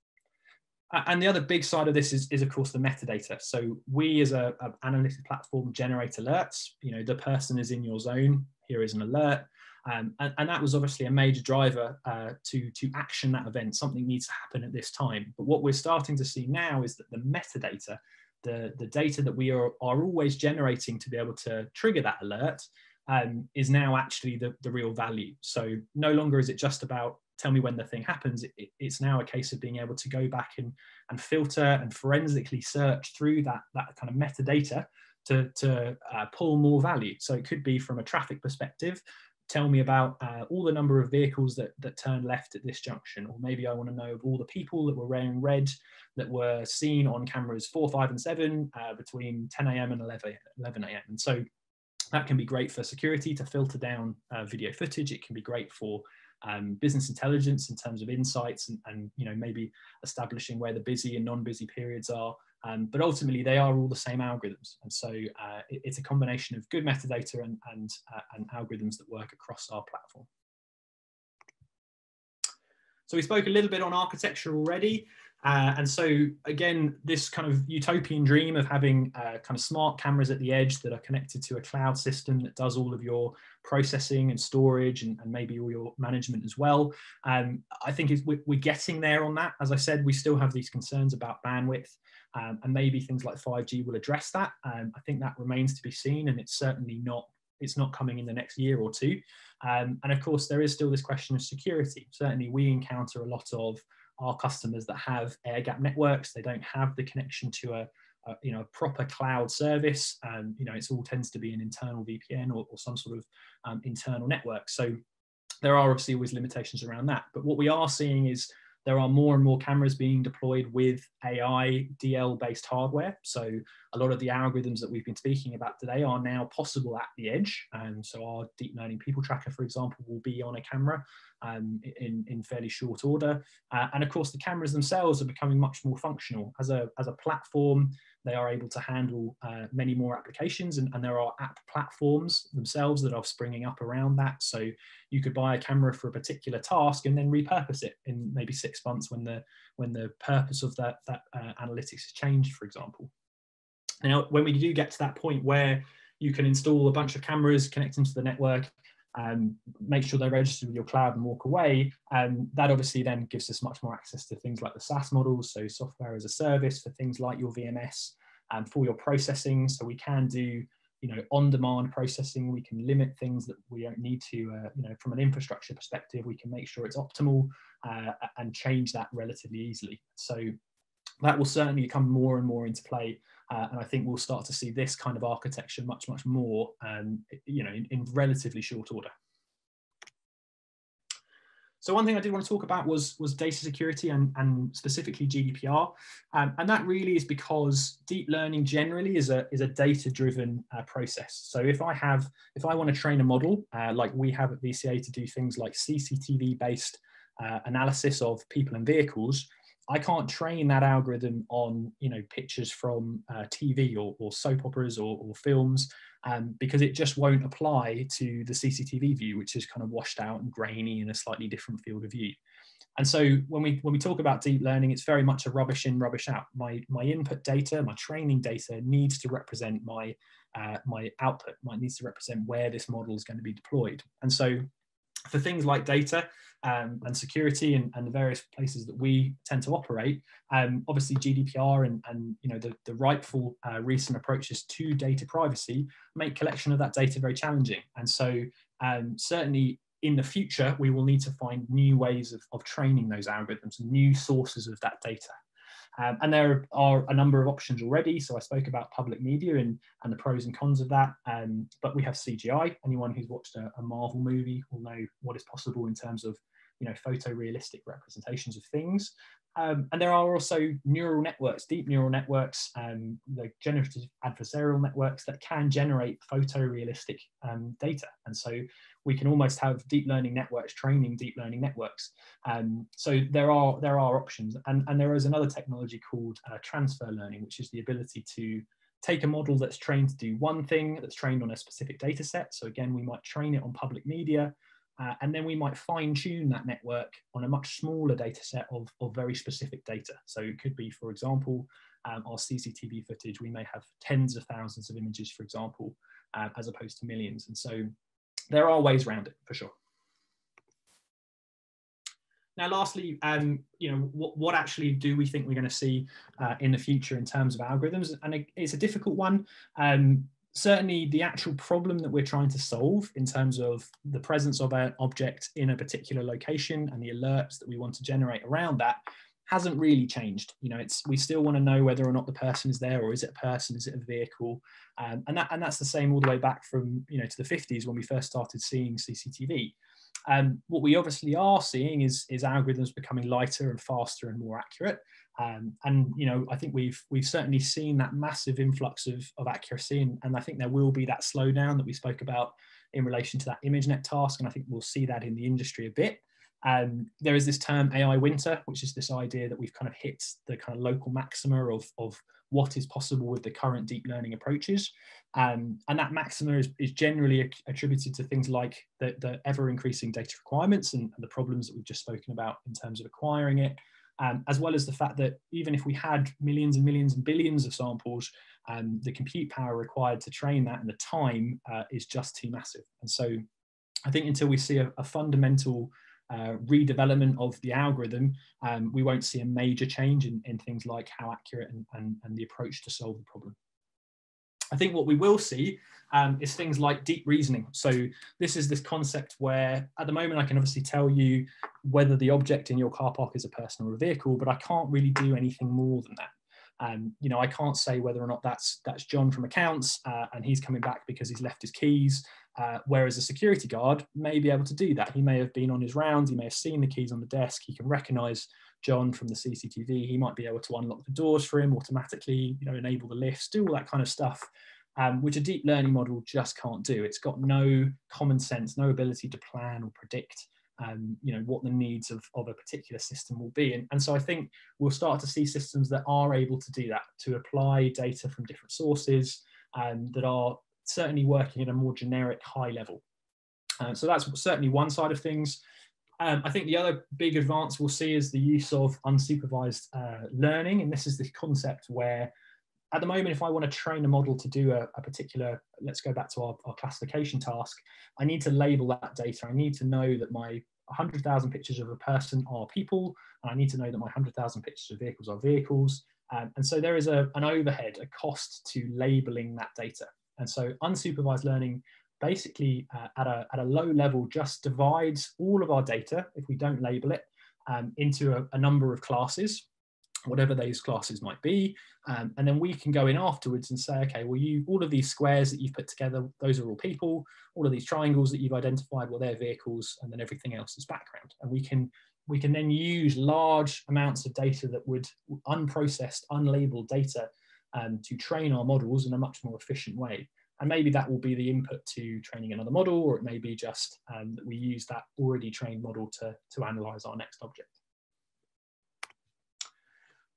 And the other big side of this is, is of course, the metadata. So we as a, a analytics platform generate alerts. You know, the person is in your zone. Here is an alert. Um, and, and, that was obviously a major driver uh, to, to action that event. Something needs to happen at this time. But what we're starting to see now is that the metadata, the, the data that we are, are always generating to be able to trigger that alert, um, is now actually the, the real value. So no longer is it just about tell me when the thing happens. It, it's now a case of being able to go back and, and filter and forensically search through that, that kind of metadata to, to uh, pull more value. So it could be from a traffic perspective, tell me about uh, all the number of vehicles that, that turned left at this junction, or maybe I want to know of all the people that were wearing red that were seen on cameras four, five, and seven uh, between 10 a.m. and 11, 11 a.m. And so that can be great for security to filter down uh, video footage. It can be great for um, business intelligence in terms of insights and, and, you know maybe establishing where the busy and non-busy periods are um, but ultimately, they are all the same algorithms. And so uh, it, it's a combination of good metadata and, and, uh, and algorithms that work across our platform. So we spoke a little bit on architecture already. Uh, and so again, this kind of utopian dream of having uh, kind of smart cameras at the edge that are connected to a cloud system that does all of your processing and storage and, and maybe all your management as well. Um, I think we're, we're getting there on that. As I said, we still have these concerns about bandwidth um, and maybe things like 5G will address that. Um, I think that remains to be seen, and it's certainly not it's not coming in the next year or two. Um, and of course, there is still this question of security. Certainly, we encounter a lot of our customers that have air gap networks. They don't have the connection to a, a you know a proper cloud service. and you know, it all tends to be an internal VPN or, or some sort of um, internal network. So there are obviously always limitations around that. But what we are seeing is there are more and more cameras being deployed with AI DL based hardware. So a lot of the algorithms that we've been speaking about today are now possible at the edge. And so our deep learning people tracker, for example, will be on a camera um, in, in fairly short order. Uh, and of course, the cameras themselves are becoming much more functional. As a, as a platform, they are able to handle uh, many more applications and, and, there are app platforms themselves that are springing up around that. So you could buy a camera for a particular task and then repurpose it in maybe six months when the, when the purpose of that, that uh, analytics has changed, for example. Now, when we do get to that point where you can install a bunch of cameras, connect to the network, um, make sure they're registered with your cloud and walk away. And um, that obviously then gives us much more access to things like the SaaS models, so software as a service for things like your VMS and for your processing. So we can do, you know, on-demand processing. We can limit things that we don't need to, uh, you know, from an infrastructure perspective, we can make sure it's optimal uh, and change that relatively easily. So that will certainly come more and more into play uh, and I think we'll start to see this kind of architecture much, much more, um, you know, in, in, relatively short order. So one thing I did want to talk about was, was data security and, and specifically GDPR. Um, and that really is because deep learning generally is a, is a data-driven uh, process. So if I have, if I want to train a model, uh, like we have at VCA to do things like CCTV-based uh, analysis of people and vehicles, I can't train that algorithm on you know pictures from uh, TV or, or, soap operas or, or films um, because it just won't apply to the CCTV view, which is kind of washed out and grainy in a slightly different field of view. And so when we when we talk about deep learning, it's very much a rubbish in, rubbish out. My my input data, my training data needs to represent my uh, my output. It needs to represent where this model is going to be deployed. And so for things like data, um, and security and, and, the various places that we tend to operate, um, obviously GDPR and, and you know the, the rightful uh, recent approaches to data privacy make collection of that data very challenging. And so um, certainly in the future, we will need to find new ways of, of training those algorithms, new sources of that data. Um, and there are a number of options already. So I spoke about public media and, and the pros and cons of that. Um, but we have CGI. Anyone who's watched a, a, Marvel movie will know what is possible in terms of you know photorealistic representations of things. Um, and there are also neural networks, deep neural networks, um, the generative adversarial networks that can generate photorealistic um, data. And so we can almost have deep learning networks training deep learning networks. Um, so there are there are options, and and there is another technology called uh, transfer learning, which is the ability to take a model that's trained to do one thing, that's trained on a specific data set. So again, we might train it on public media, uh, and then we might fine tune that network on a much smaller data set of, of very specific data. So it could be, for example, um, our CCTV footage, we may have tens of thousands of images, for example, uh, as opposed to millions. And so there are ways around it for sure. Now, lastly, um, you know, what, what actually do we think we're going to see uh, in the future in terms of algorithms? And it's a difficult one. Um, certainly, the actual problem that we're trying to solve in terms of the presence of an object in a particular location and the alerts that we want to generate around that hasn't really changed. You know, it's we still want to know whether or not the person is there, or is it a person, is it a vehicle, um, and that and that's the same all the way back from you know to the 50s when we first started seeing CCTV. Um, what we obviously are seeing is is algorithms becoming lighter and faster and more accurate. Um, and you know, I think we've we've certainly seen that massive influx of, of accuracy, and, and I think there will be that slowdown that we spoke about in relation to that ImageNet task, and I think we'll see that in the industry a bit. Um, there is this term AI winter, which is this idea that we've kind of hit the kind of local maxima of, of what is possible with the current deep learning approaches. Um, and that maxima is, is generally attributed to things like the, the ever increasing data requirements and, and, the problems that we've just spoken about in terms of acquiring it, um, as well as the fact that even if we had millions and millions and billions of samples, um, the compute power required to train that and the time uh, is just too massive. And so I think until we see a, a fundamental uh, redevelopment of the algorithm, um, we won't see a major change in, in things like how accurate and, and, and, the approach to solve the problem. I think what we will see um, is things like deep reasoning. So this is this concept where at the moment I can obviously tell you whether the object in your car park is a person or a vehicle, but I can't really do anything more than that. Um, you know, I can't say whether or not that's that's John from accounts uh, and he's coming back because he's left his keys. Uh, whereas a security guard may be able to do that. He may have been on his rounds, he may have seen the keys on the desk, he can recognize John from the CCTV, he might be able to unlock the doors for him automatically, you know, enable the lifts, do all that kind of stuff, um, which a deep learning model just can't do. It's got no common sense, no ability to plan or predict. Um, you know what the needs of, of a particular system will be and, and so i think we'll start to see systems that are able to do that to apply data from different sources um, that are certainly working at a more generic high level. Uh, so that's certainly one side of things. Um, I think the other big advance we'll see is the use of unsupervised uh, learning. And this is the concept where at the moment, if I want to train a model to do a, a particular, let's go back to our, our, classification task, I need to label that data. I need to know that my 100,000 pictures of a person are people, and I need to know that my 100,000 pictures of vehicles are vehicles. Um, and so there is a, an overhead, a cost to labeling that data. And so unsupervised learning basically uh, at, a, at a low level just divides all of our data, if we don't label it, um, into a, a, number of classes, whatever those classes might be. Um, and then we can go in afterwards and say, okay, well, you all of these squares that you've put together, those are all people. All of these triangles that you've identified, well, they're vehicles, and then everything else is background. And we can we can then use large amounts of data that would unprocessed, unlabeled data um, to train our models in a much more efficient way. And maybe that will be the input to training another model, or it may be just um, that we use that already trained model to, to analyze our next object.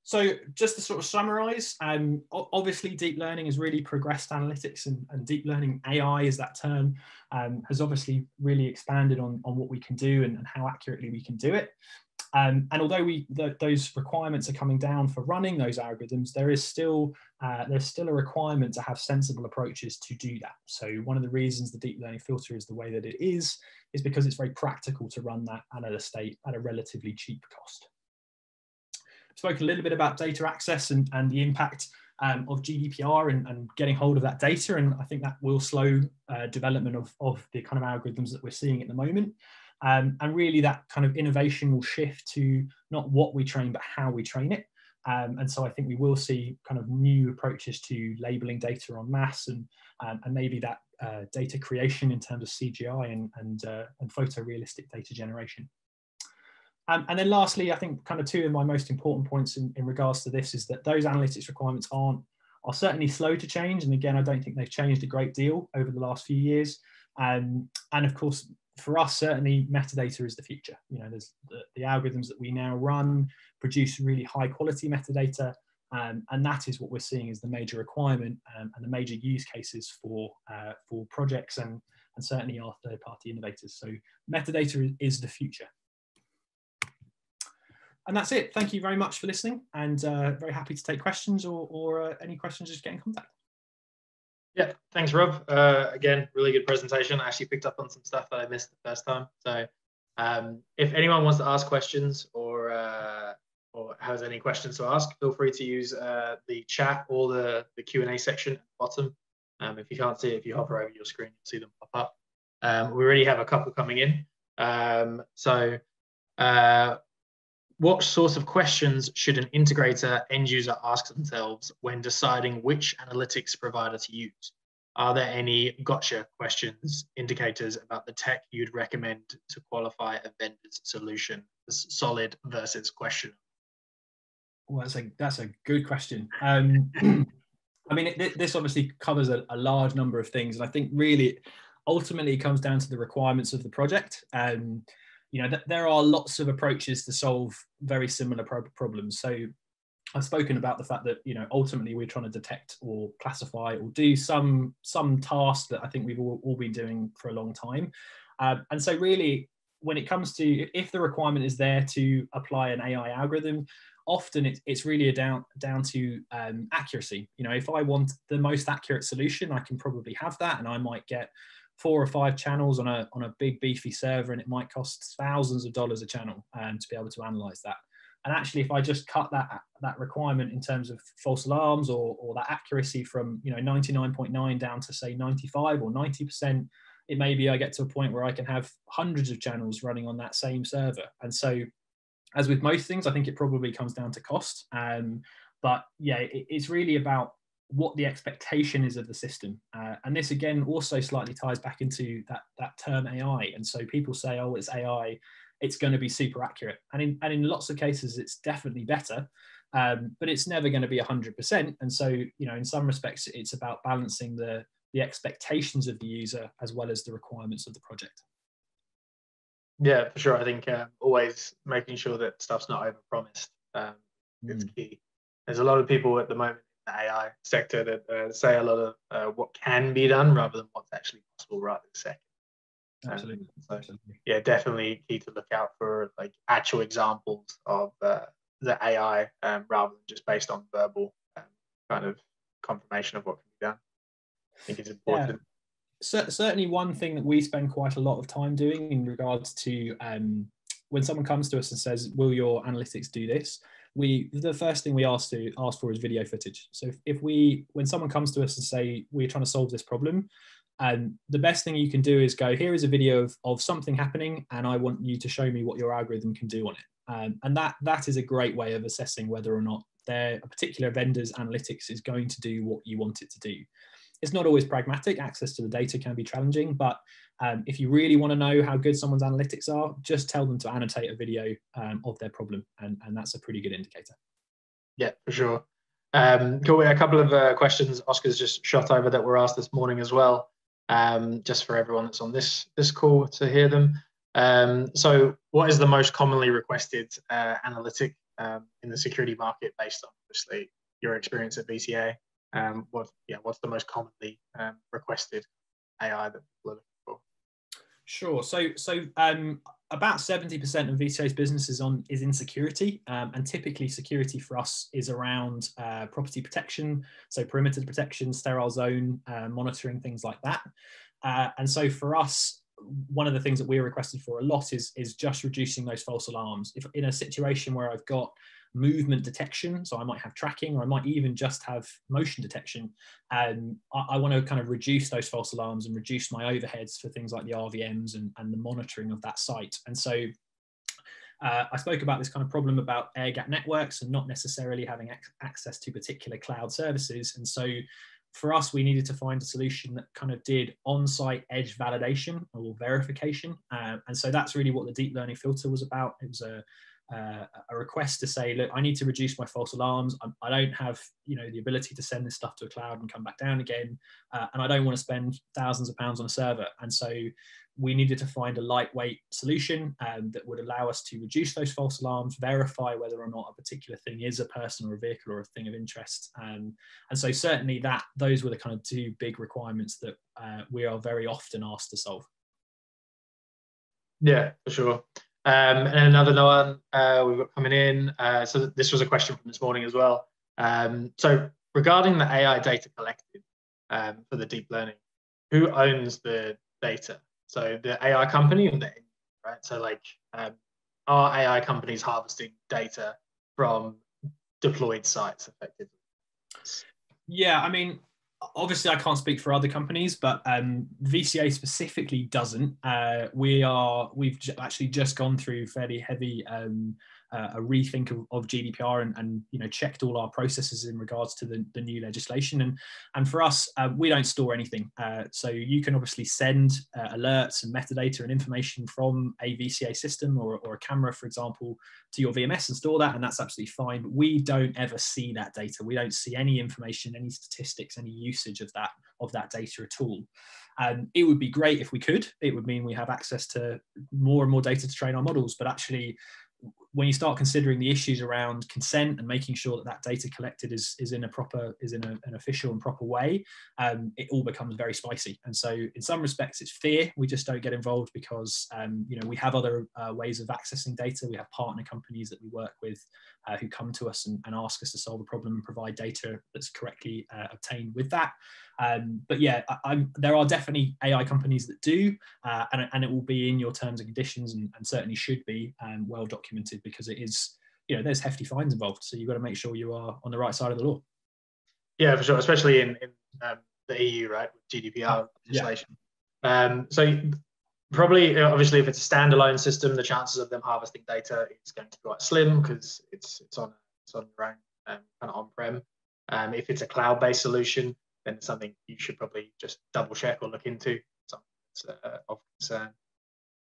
So just to sort of summarize, um, obviously deep learning has really progressed analytics and, and deep learning AI is that term, um, has obviously really expanded on, on what we can do and, and how accurately we can do it. Um, and although we th those requirements are coming down for running those algorithms, there is still uh, there's still a requirement to have sensible approaches to do that. So one of the reasons the deep learning filter is the way that it is is because it's very practical to run that at a state at a relatively cheap cost. Spoke a little bit about data access and, and the impact um, of GDPR and, and, getting hold of that data. And I think that will slow uh, development of, of the kind of algorithms that we're seeing at the moment. Um, and really that kind of innovation will shift to not what we train, but how we train it. Um, and so I think we will see kind of new approaches to labeling data on mass and, um, and maybe that uh, data creation in terms of CGI and, and, uh, and photorealistic data generation. Um, and then lastly, I think kind of two of my most important points in, in regards to this is that those analytics requirements aren't are certainly slow to change. And again, I don't think they've changed a great deal over the last few years. Um, and of course, for us, certainly metadata is the future. You know, there's the, the algorithms that we now run produce really high quality metadata. Um, and that is what we're seeing is the major requirement um, and the major use cases for, uh, for projects and, and certainly our third party innovators. So metadata is, is the future and that's it. Thank you very much for listening and uh, very happy to take questions or, or uh, any questions, just get in contact. Yeah, thanks, Rob. Uh, again, really good presentation. I actually picked up on some stuff that I missed the first time. So um, if anyone wants to ask questions or uh, or has any questions to ask, feel free to use uh, the chat or the, the Q&A section at the bottom. Um, if you can't see it, if you hover over your screen, you'll see them pop up. Um, we already have a couple coming in. Um, so uh, what sort of questions should an integrator end user ask themselves when deciding which analytics provider to use? Are there any gotcha questions, indicators about the tech you'd recommend to qualify a vendor's solution, solid versus question? Well, that's a that's a good question. Um, [clears throat] I mean, it, this obviously covers a, a, large number of things, and I think really, ultimately, comes down to the requirements of the project. Um, you know, th- there are lots of approaches to solve very similar pro- problems. So I've spoken about the fact that you know ultimately we're trying to detect or classify or do some some task that I think we've all, all been doing for a long time, uh, and so really when it comes to if the requirement is there to apply an AI algorithm, often it, it's really a down down to um, accuracy. You know, if I want the most accurate solution, I can probably have that, and I might get four or five channels on a on a big beefy server, and it might cost thousands of dollars a channel um, to be able to analyze that. And actually, if I just cut that that requirement in terms of false alarms or, or that accuracy from you know 99.9 down to say 95 or 90 percent, it may be I get to a point where I can have hundreds of channels running on that same server. And so, as with most things, I think it probably comes down to cost. Um, but yeah, it, it's really about what the expectation is of the system. Uh, and this again also slightly ties back into that, that term AI. And so people say, oh, it's AI, it's going to be super accurate. And in, and in lots of cases, it's definitely better, um, but it's never going to be 100%. And so, you know, in some respects, it's about balancing the, the expectations of the user as well as the requirements of the project. Yeah, for sure. I think uh, always making sure that stuff's not overpromised um, is mm. key. There's a lot of people at the moment the AI sector that uh, say a lot of uh, what can be done rather than what's actually possible right this second. Absolutely. Um, so. Yeah, definitely key to look out for like actual examples of uh, the AI um, rather than just based on verbal um, kind of confirmation of what can be done. I think it's important. Yeah. certainly, one thing that we spend quite a lot of time doing in regards to um, when someone comes to us and says, "Will your analytics do this?" We the first thing we ask to ask for is video footage. So if, if we when someone comes to us and say we're trying to solve this problem, and um, the best thing you can do is go here is a video of, of something happening, and I want you to show me what your algorithm can do on it. Um, and that that is a great way of assessing whether or not their a particular vendor's analytics is going to do what you want it to do. It's not always pragmatic. Access to the data can be challenging, but um, if you really want to know how good someone's analytics are, just tell them to annotate a video um, of their problem, and, and that's a pretty good indicator. Yeah, for sure. Um. A couple of uh, questions Oscar's just shot over that were asked this morning as well, um, just for everyone that's on this this call to hear them. Um, so, what is the most commonly requested uh, analytic um, in the security market based on obviously your experience at VCA? what yeah, what's the most commonly requested AI that people are Sure. So, so um, about 70% of VCA's business is on is in security, um, and typically security for us is around uh, property protection, so perimeter protection, sterile zone uh, monitoring, things like that. Uh, and so for us, one of the things that we're requested for a lot is is just reducing those false alarms. If in a situation where I've got movement detection. So I might have tracking, or I might even just have motion detection. And I, I want to kind of reduce those false alarms and reduce my overheads for things like the RVMs and, and the monitoring of that site. And so uh, I spoke about this kind of problem about air gap networks and not necessarily having ac access to particular cloud services. And so for us, we needed to find a solution that kind of did on-site edge validation or verification. Uh, and so that's really what the deep learning filter was about. It was a uh, a request to say, look, I need to reduce my false alarms. I'm, I, do not have, you know, the ability to send this stuff to a cloud and come back down again, uh, and I don't want to spend thousands of pounds on a server. And so we needed to find a lightweight solution um, that would allow us to reduce those false alarms, verify whether or not a particular thing is a person or a vehicle or a thing of interest. Um, and so certainly that those were the kind of two big requirements that uh, we are very often asked to solve. Yeah, for sure. Um, and another one uh, we've got coming in. Uh, so this was a question from this morning as well. Um, so regarding the AI data collected um, for the deep learning, who owns the data? So the AI company or the right? So like, um, are AI companies harvesting data from deployed sites effectively? Yeah, I mean, obviously I can't speak for other companies, but um, VCA specifically doesn't. Uh, we are we've actually just gone through fairly heavy um, uh, a rethink of, of GDPR and, and, you know checked all our processes in regards to the, the new legislation. And and for us, uh, we don't store anything. Uh, so you can obviously send uh, alerts and metadata and information from a VCA system or, or a camera, for example, to your VMS and store that, and that's absolutely fine. But we don't ever see that data. We don't see any information, any statistics, any usage of that of that data at all. Um, it would be great if we could. It would mean we have access to more and more data to train our models, but actually when you start considering the issues around consent and making sure that that data collected is, is in a proper is in a, an official and proper way um, it all becomes very spicy. And so in some respects it's fear. We just don't get involved because um, you know we have other uh, ways of accessing data. We have partner companies that we work with uh, who come to us and, and, ask us to solve a problem and provide data that's correctly uh, obtained with that. Um, but yeah, I, there are definitely AI companies that do, uh, and, and, it will be in your terms and conditions, and, and certainly should be um, well documented because it is, you know, there's hefty fines involved. So you've got to make sure you are on the right side of the law. Yeah, for sure, especially in, in um, the EU, right, with GDPR legislation. Yeah. Um, so probably, obviously, if it's a standalone system, the chances of them harvesting data is going to be quite slim because it's it's on it's on your own um, kind of on-prem. Um, if it's a cloud-based solution, then something you should probably just double check or look into. Something that's uh, of concern.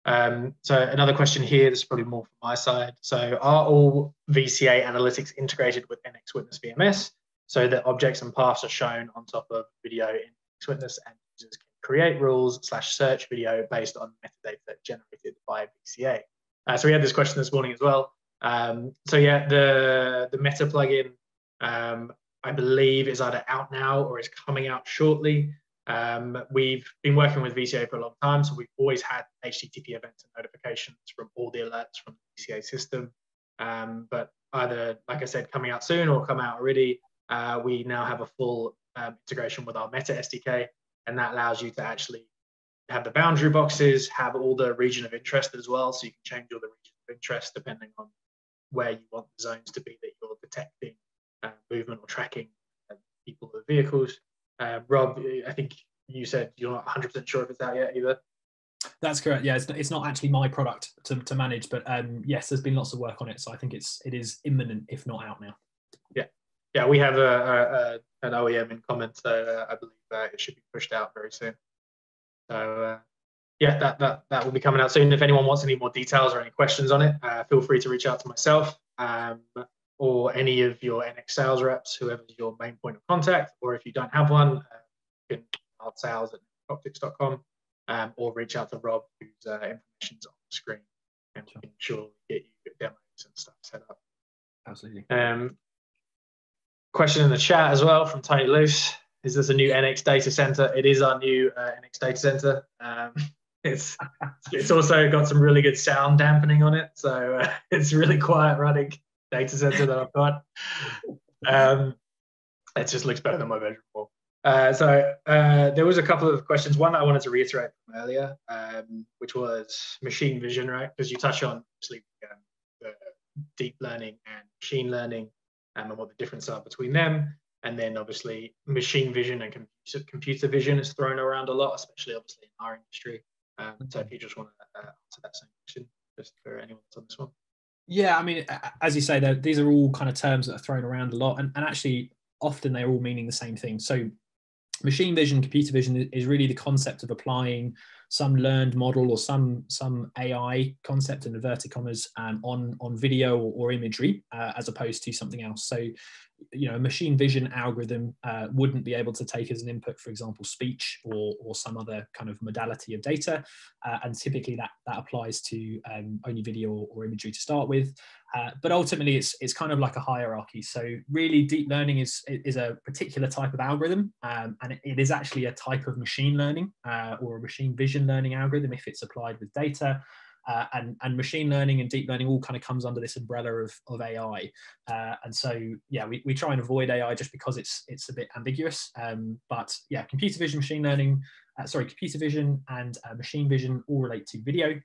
Um, so another question here, this is probably more from my side. So are all VCA analytics integrated with NX Witness VMS so that objects and paths are shown on top of video in NX Witness and users can create rules slash search video based on metadata generated by VCA? Uh, so we had this question this morning as well. Um, so yeah, the, the Meta plugin um, I believe is either out now or is coming out shortly. Um, we've been working with VCA for a long time, so we've always had HTTP events and notifications from all the alerts from the VCA system. Um, but either, like I said, coming out soon or come out already, uh, we now have a full um, integration with our Meta SDK, and that allows you to actually have the boundary boxes, have all the region of interest as well, so you can change all the region of interest depending on where you want the zones to be that you're detecting uh, movement or tracking uh, people or vehicles. Uh, Rob, I think you said you're not 100% sure if it's out yet either. That's correct. Yeah, it's, it's not actually my product to, to manage, but um, yes, there's been lots of work on it. So I think it's it is imminent, if not out now. Yeah, yeah, we have a, a, a an OEM in common, so uh, I believe uh, it should be pushed out very soon. So uh, yeah, that, that that will be coming out soon. If anyone wants any more details or any questions on it, uh, feel free to reach out to myself. Um, or any of your NX sales reps, whoever's your main point of contact, or if you don't have one, uh, you can email sales at optics.com um, or reach out to Rob, whose uh, information's on the screen, and we can sure get you demos and stuff set up. Absolutely. Um, question in the chat as well from Tony Luce. Is this a new NX data center? It is our new uh, NX data center. Um, [laughs] it's it's also got some really good sound dampening on it, so uh, [laughs] it's really quiet running data center that I've got. Um, it just looks better than my bedroom wall. Uh, so uh, there was a couple of questions. One I wanted to reiterate from earlier, um, which was machine vision, right? Because you touch on obviously um, deep learning and machine learning um, and what the differences are between them. And then obviously machine vision and computer, computer vision is thrown around a lot, especially obviously in our industry. Um, so if you just want to uh, answer that same question, just for anyone that's on this one. Yeah, I mean, as you say, these are all kind of terms that are thrown around a lot, and, and actually, often they're all meaning the same thing. So, machine vision, computer vision is really the concept of applying some learned model or some some AI concept in inverted commas um, on on video or, or imagery uh, as opposed to something else. So you know a machine vision algorithm uh, wouldn't be able to take as an input for example speech or, or some other kind of modality of data uh, and typically that that applies to um, only video or, or, imagery to start with uh, but ultimately it's it's kind of like a hierarchy so really deep learning is is a particular type of algorithm um, and it, is actually a type of machine learning uh, or a machine vision learning algorithm if it's applied with data uh, and, and machine learning and deep learning all kind of comes under this umbrella of, of AI. Uh, and so, yeah, we, we try and avoid AI just because it's it's a bit ambiguous. Um, but yeah, computer vision, machine learning, uh, sorry, computer vision and uh, machine vision all relate to video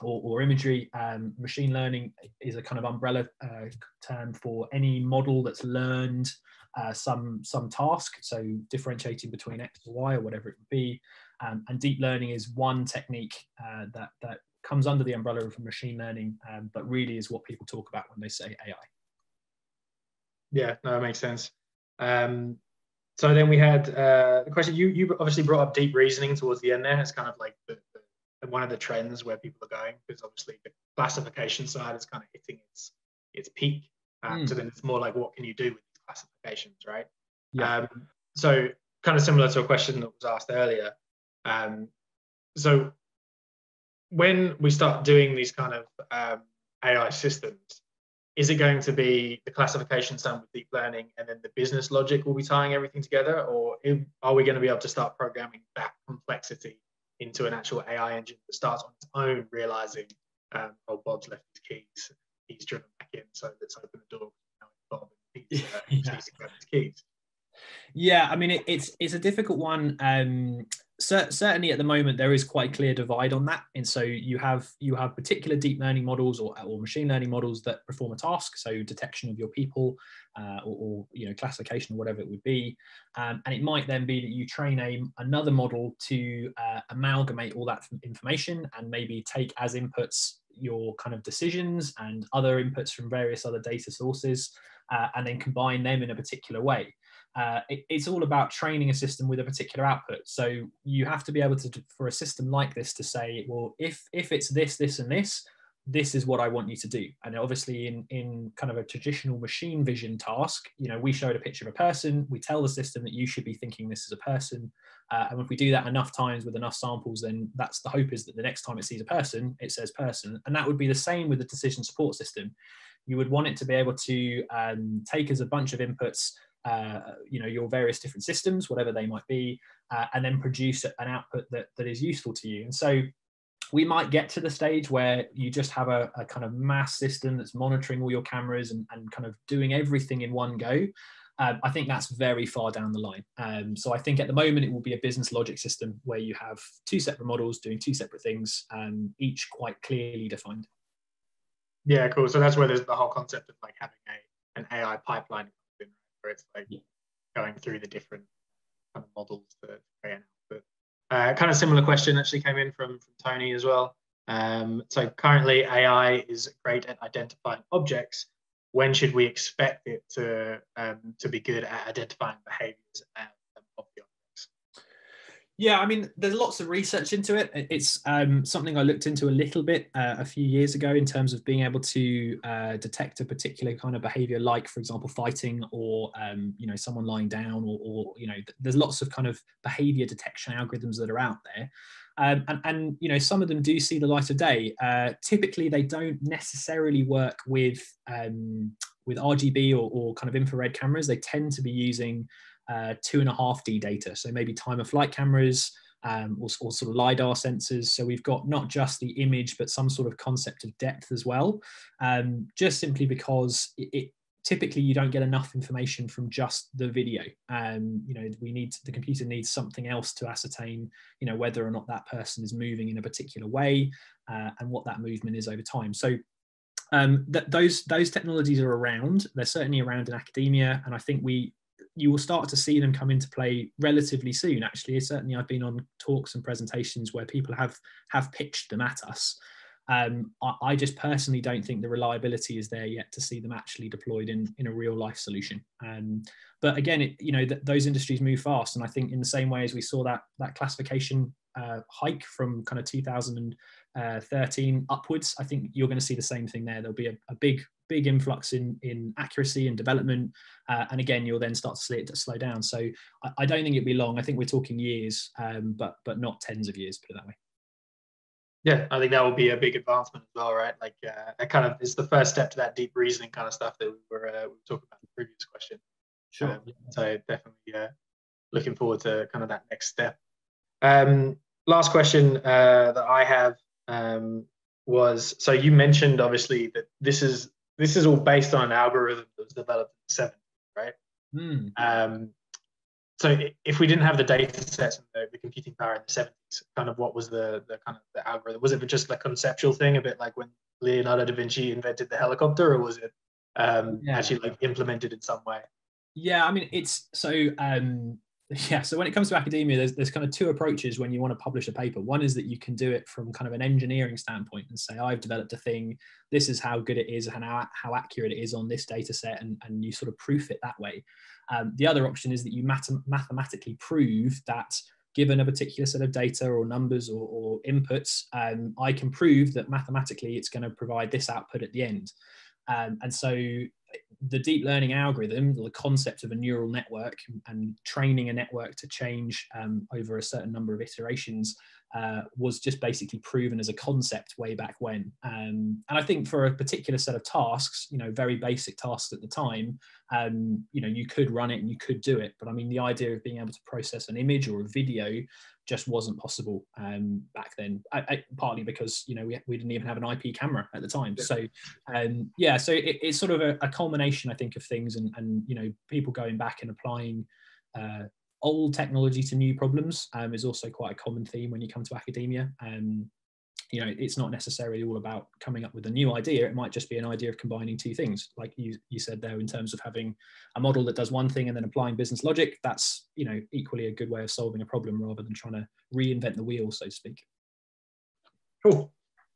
or, or imagery. Um, machine learning is a kind of umbrella uh, term for any model that's learned uh, some some task. So differentiating between X or Y or whatever it would be. Um, and deep learning is one technique uh, that that comes under the umbrella of machine learning, um, but really is what people talk about when they say AI. Yeah, no, that makes sense. Um, so then we had uh, the question. You you obviously brought up deep reasoning towards the end there. It's kind of like the, the, one of the trends where people are going because obviously the classification side is kind of hitting its its peak. Um, mm. So then it's more like what can you do with these classifications, right? Yeah. Um, so kind of similar to a question that was asked earlier. Um, so when we start doing these kind of um, AI systems, is it going to be the classification done with deep learning and then the business logic will be tying everything together? Or are we going to be able to start programming that complexity into an actual AI engine that starts on its own, realizing, um, oh, Bob's left his keys, he's driven back in, so let's open the door. Bob, he's, [laughs] uh, yeah. he's keys. Yeah, I mean it, it's it's a difficult one. Um, certainly at the moment there is quite a clear divide on that. And so you have you have particular deep learning models or, or machine learning models that perform a task so detection of your people uh, or, or, you know classification or whatever it would be. Um, and it might then be that you train a another model to uh, amalgamate all that information and maybe take as inputs your kind of decisions and other inputs from various other data sources uh, and then combine them in a particular way uh, it, it's all about training a system with a particular output. So you have to be able to, for a system like this, to say, well, if if it's this, this, and this, this is what I want you to do. And obviously, in in kind of a traditional machine vision task, you know, we showed a picture of a person. We tell the system that you should be thinking this is a person. Uh, and if we do that enough times with enough samples, then that's the hope is that the next time it sees a person, it says person. And that would be the same with the decision support system. You would want it to be able to um, take as a bunch of inputs uh, you know your various different systems whatever they might be uh, and then produce an output that, that is useful to you and so we might get to the stage where you just have a, a kind of mass system that's monitoring all your cameras and, and kind of doing everything in one go um, I think that's very far down the line. Um, so I think at the moment it will be a business logic system where you have two separate models doing two separate things, um, each quite clearly defined. Yeah, cool. So that's where there's the whole concept of like having a an AI pipeline where it's like yeah. going through the different kind of models create an output. Uh, kind of similar question actually came in from, from Tony as well. Um, so currently AI is great at identifying objects. When should we expect it to um, to be good at identifying behaviors the yeah, I mean, there's lots of research into it. It's um, something I looked into a little bit uh, a few years ago in terms of being able to uh, detect a particular kind of behavior, like, for example, fighting or um, you know someone lying down, or, or you know, there's lots of kind of behavior detection algorithms that are out there. Um, and, and, you know some of them do see the light of day. Uh, typically, they don't necessarily work with um, with RGB or, or, kind of infrared cameras. They tend to be using uh, two and a half D data. So maybe time of flight cameras um, or, or, sort of lidar sensors. So we've got not just the image, but some sort of concept of depth as well. Um, just simply because it, it, typically you don't get enough information from just the video. Um, you know, we need the computer needs something else to ascertain, you know, whether or not that person is moving in a particular way uh, and what that movement is over time. So um, th- those those technologies are around. They're certainly around in academia, and I think we you will start to see them come into play relatively soon. Actually, certainly I've been on talks and presentations where people have have pitched them at us. Um, I, I, just personally don't think the reliability is there yet to see them actually deployed in, in a real life solution. Um, but again, it, you know, th- those industries move fast, and I think in the same way as we saw that that classification uh, hike from kind of 2013 upwards, I think you're going to see the same thing there. There'll be a, a big big influx in in accuracy and development, uh, and again, you'll then start to slow, to slow down. So I, I, don't think it'll be long. I think we're talking years, um, but but not tens of years. Put it that way. Yeah, I think that will be a big advancement as well, right? Like uh, that kind of is the first step to that deep reasoning kind of stuff that we were uh, we were talking about in the previous question. Sure. Um, so definitely uh, looking forward to kind of that next step. Um, last question uh, that I have um, was so you mentioned obviously that this is this is all based on an algorithm that was developed in the 70s, right? Mm. Um, so if we didn't have the data sets and the, the, computing power in the 70s, kind of what was the, the kind of the algorithm? Was it just a conceptual thing, a bit like when Leonardo da Vinci invented the helicopter, or was it um, yeah. actually like implemented in some way? Yeah, I mean, it's so um, [laughs] yeah. So when it comes to academia, there's there's kind of two approaches when you want to publish a paper. One is that you can do it from kind of an engineering standpoint and say, I've developed a thing. This is how good it is and how, how accurate it is on this data set, and and you sort of proof it that way. Um, the other option is that you math- mathematically prove that given a particular set of data or numbers or, or inputs, um, I can prove that mathematically it's going to provide this output at the end. Um, and so the deep learning algorithm, the concept of a neural network and training a network to change um, over a certain number of iterations uh, was just basically proven as a concept way back when. Um, and I think for a particular set of tasks, you know, very basic tasks at the time, um, you know, you could run it and you could do it. But I mean, the idea of being able to process an image or a video just wasn't possible um, back then. I, I, partly because you know we, we didn't even have an IP camera at the time. So um, yeah, so it, it's sort of a, a, culmination, I think, of things, and, and you know people going back and applying uh, old technology to new problems um, is also quite a common theme when you come to academia. Um, you know, it's not necessarily all about coming up with a new idea. It might just be an idea of combining two things, like you you said there, in terms of having a model that does one thing and then applying business logic. That's you know equally a good way of solving a problem rather than trying to reinvent the wheel, so to speak. Cool.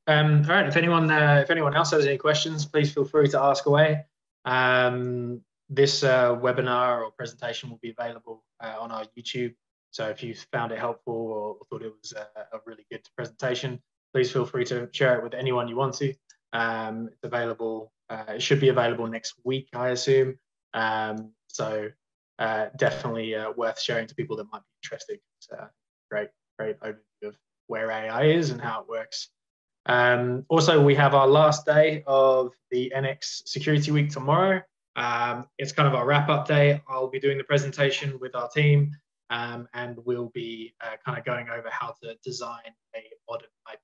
Um, all right. If anyone uh, if anyone else has any questions, please feel free to ask away. Um, this uh, webinar or presentation will be available uh, on our YouTube. So if you found it helpful or thought it was a, a, really good presentation, please feel free to share it with anyone you want to. Um, it's available, uh, it should be available next week, I assume. Um, so uh, definitely uh, worth sharing to people that might be interested. It's a great, great overview of where AI is and how it works. Um, also, we have our last day of the NX Security Week tomorrow. Um, it's kind of our wrap up day. I'll be doing the presentation with our team um, and we'll be uh, kind of going over how to design a modern IP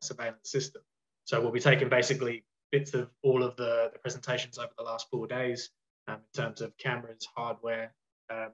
surveillance system. So we'll be taking basically bits of all of the, the presentations over the last four days um, in terms of cameras, hardware, um,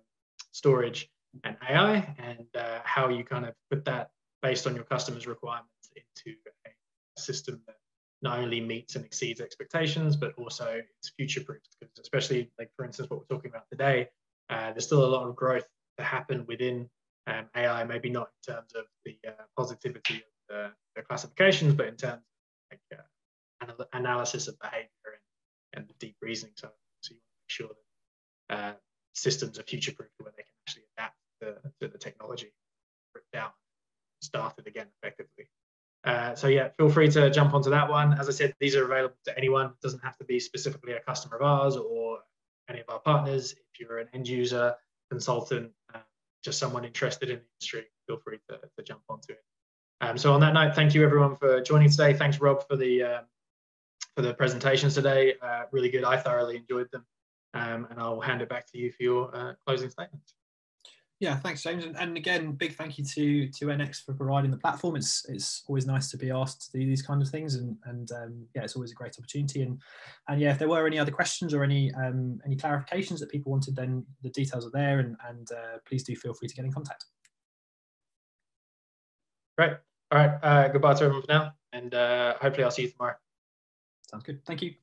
storage, and AI, and uh, how you kind of put that based on your customers' requirements into a system that not only meets and exceeds expectations, but also it's future proof. Because especially like for instance, what we're talking about today, uh, there's still a lot of growth to happen within um, AI. Maybe not in terms of the uh, positivity of the, the, classifications, but in terms of like, uh, anal- analysis of behavior and, and the deep reasoning. So, so you want to make sure that uh, systems are future proof where they can actually adapt to, to the technology, down, started again effectively. Uh, so yeah, feel free to jump onto that one. As I said, these are available to anyone. It doesn't have to be specifically a customer of ours or any of our partners. If you're an end user, consultant, uh, just someone interested in the industry, feel free to, to jump onto it. Um, so on that note, thank you everyone for joining today. Thanks Rob for the um, for the presentations today. Uh, really good. I thoroughly enjoyed them. Um, and I'll hand it back to you for your uh, closing statements. Yeah, thanks, James. And, and, again, big thank you to to NX for providing the platform. It's it's always nice to be asked to do these kind of things, and and um, yeah, it's always a great opportunity. And and yeah, if there were any other questions or any um, any clarifications that people wanted, then the details are there, and and uh, please do feel free to get in contact. Right. All right. Uh, goodbye to everyone for now, and uh, hopefully I'll see you tomorrow. Sounds good. Thank you.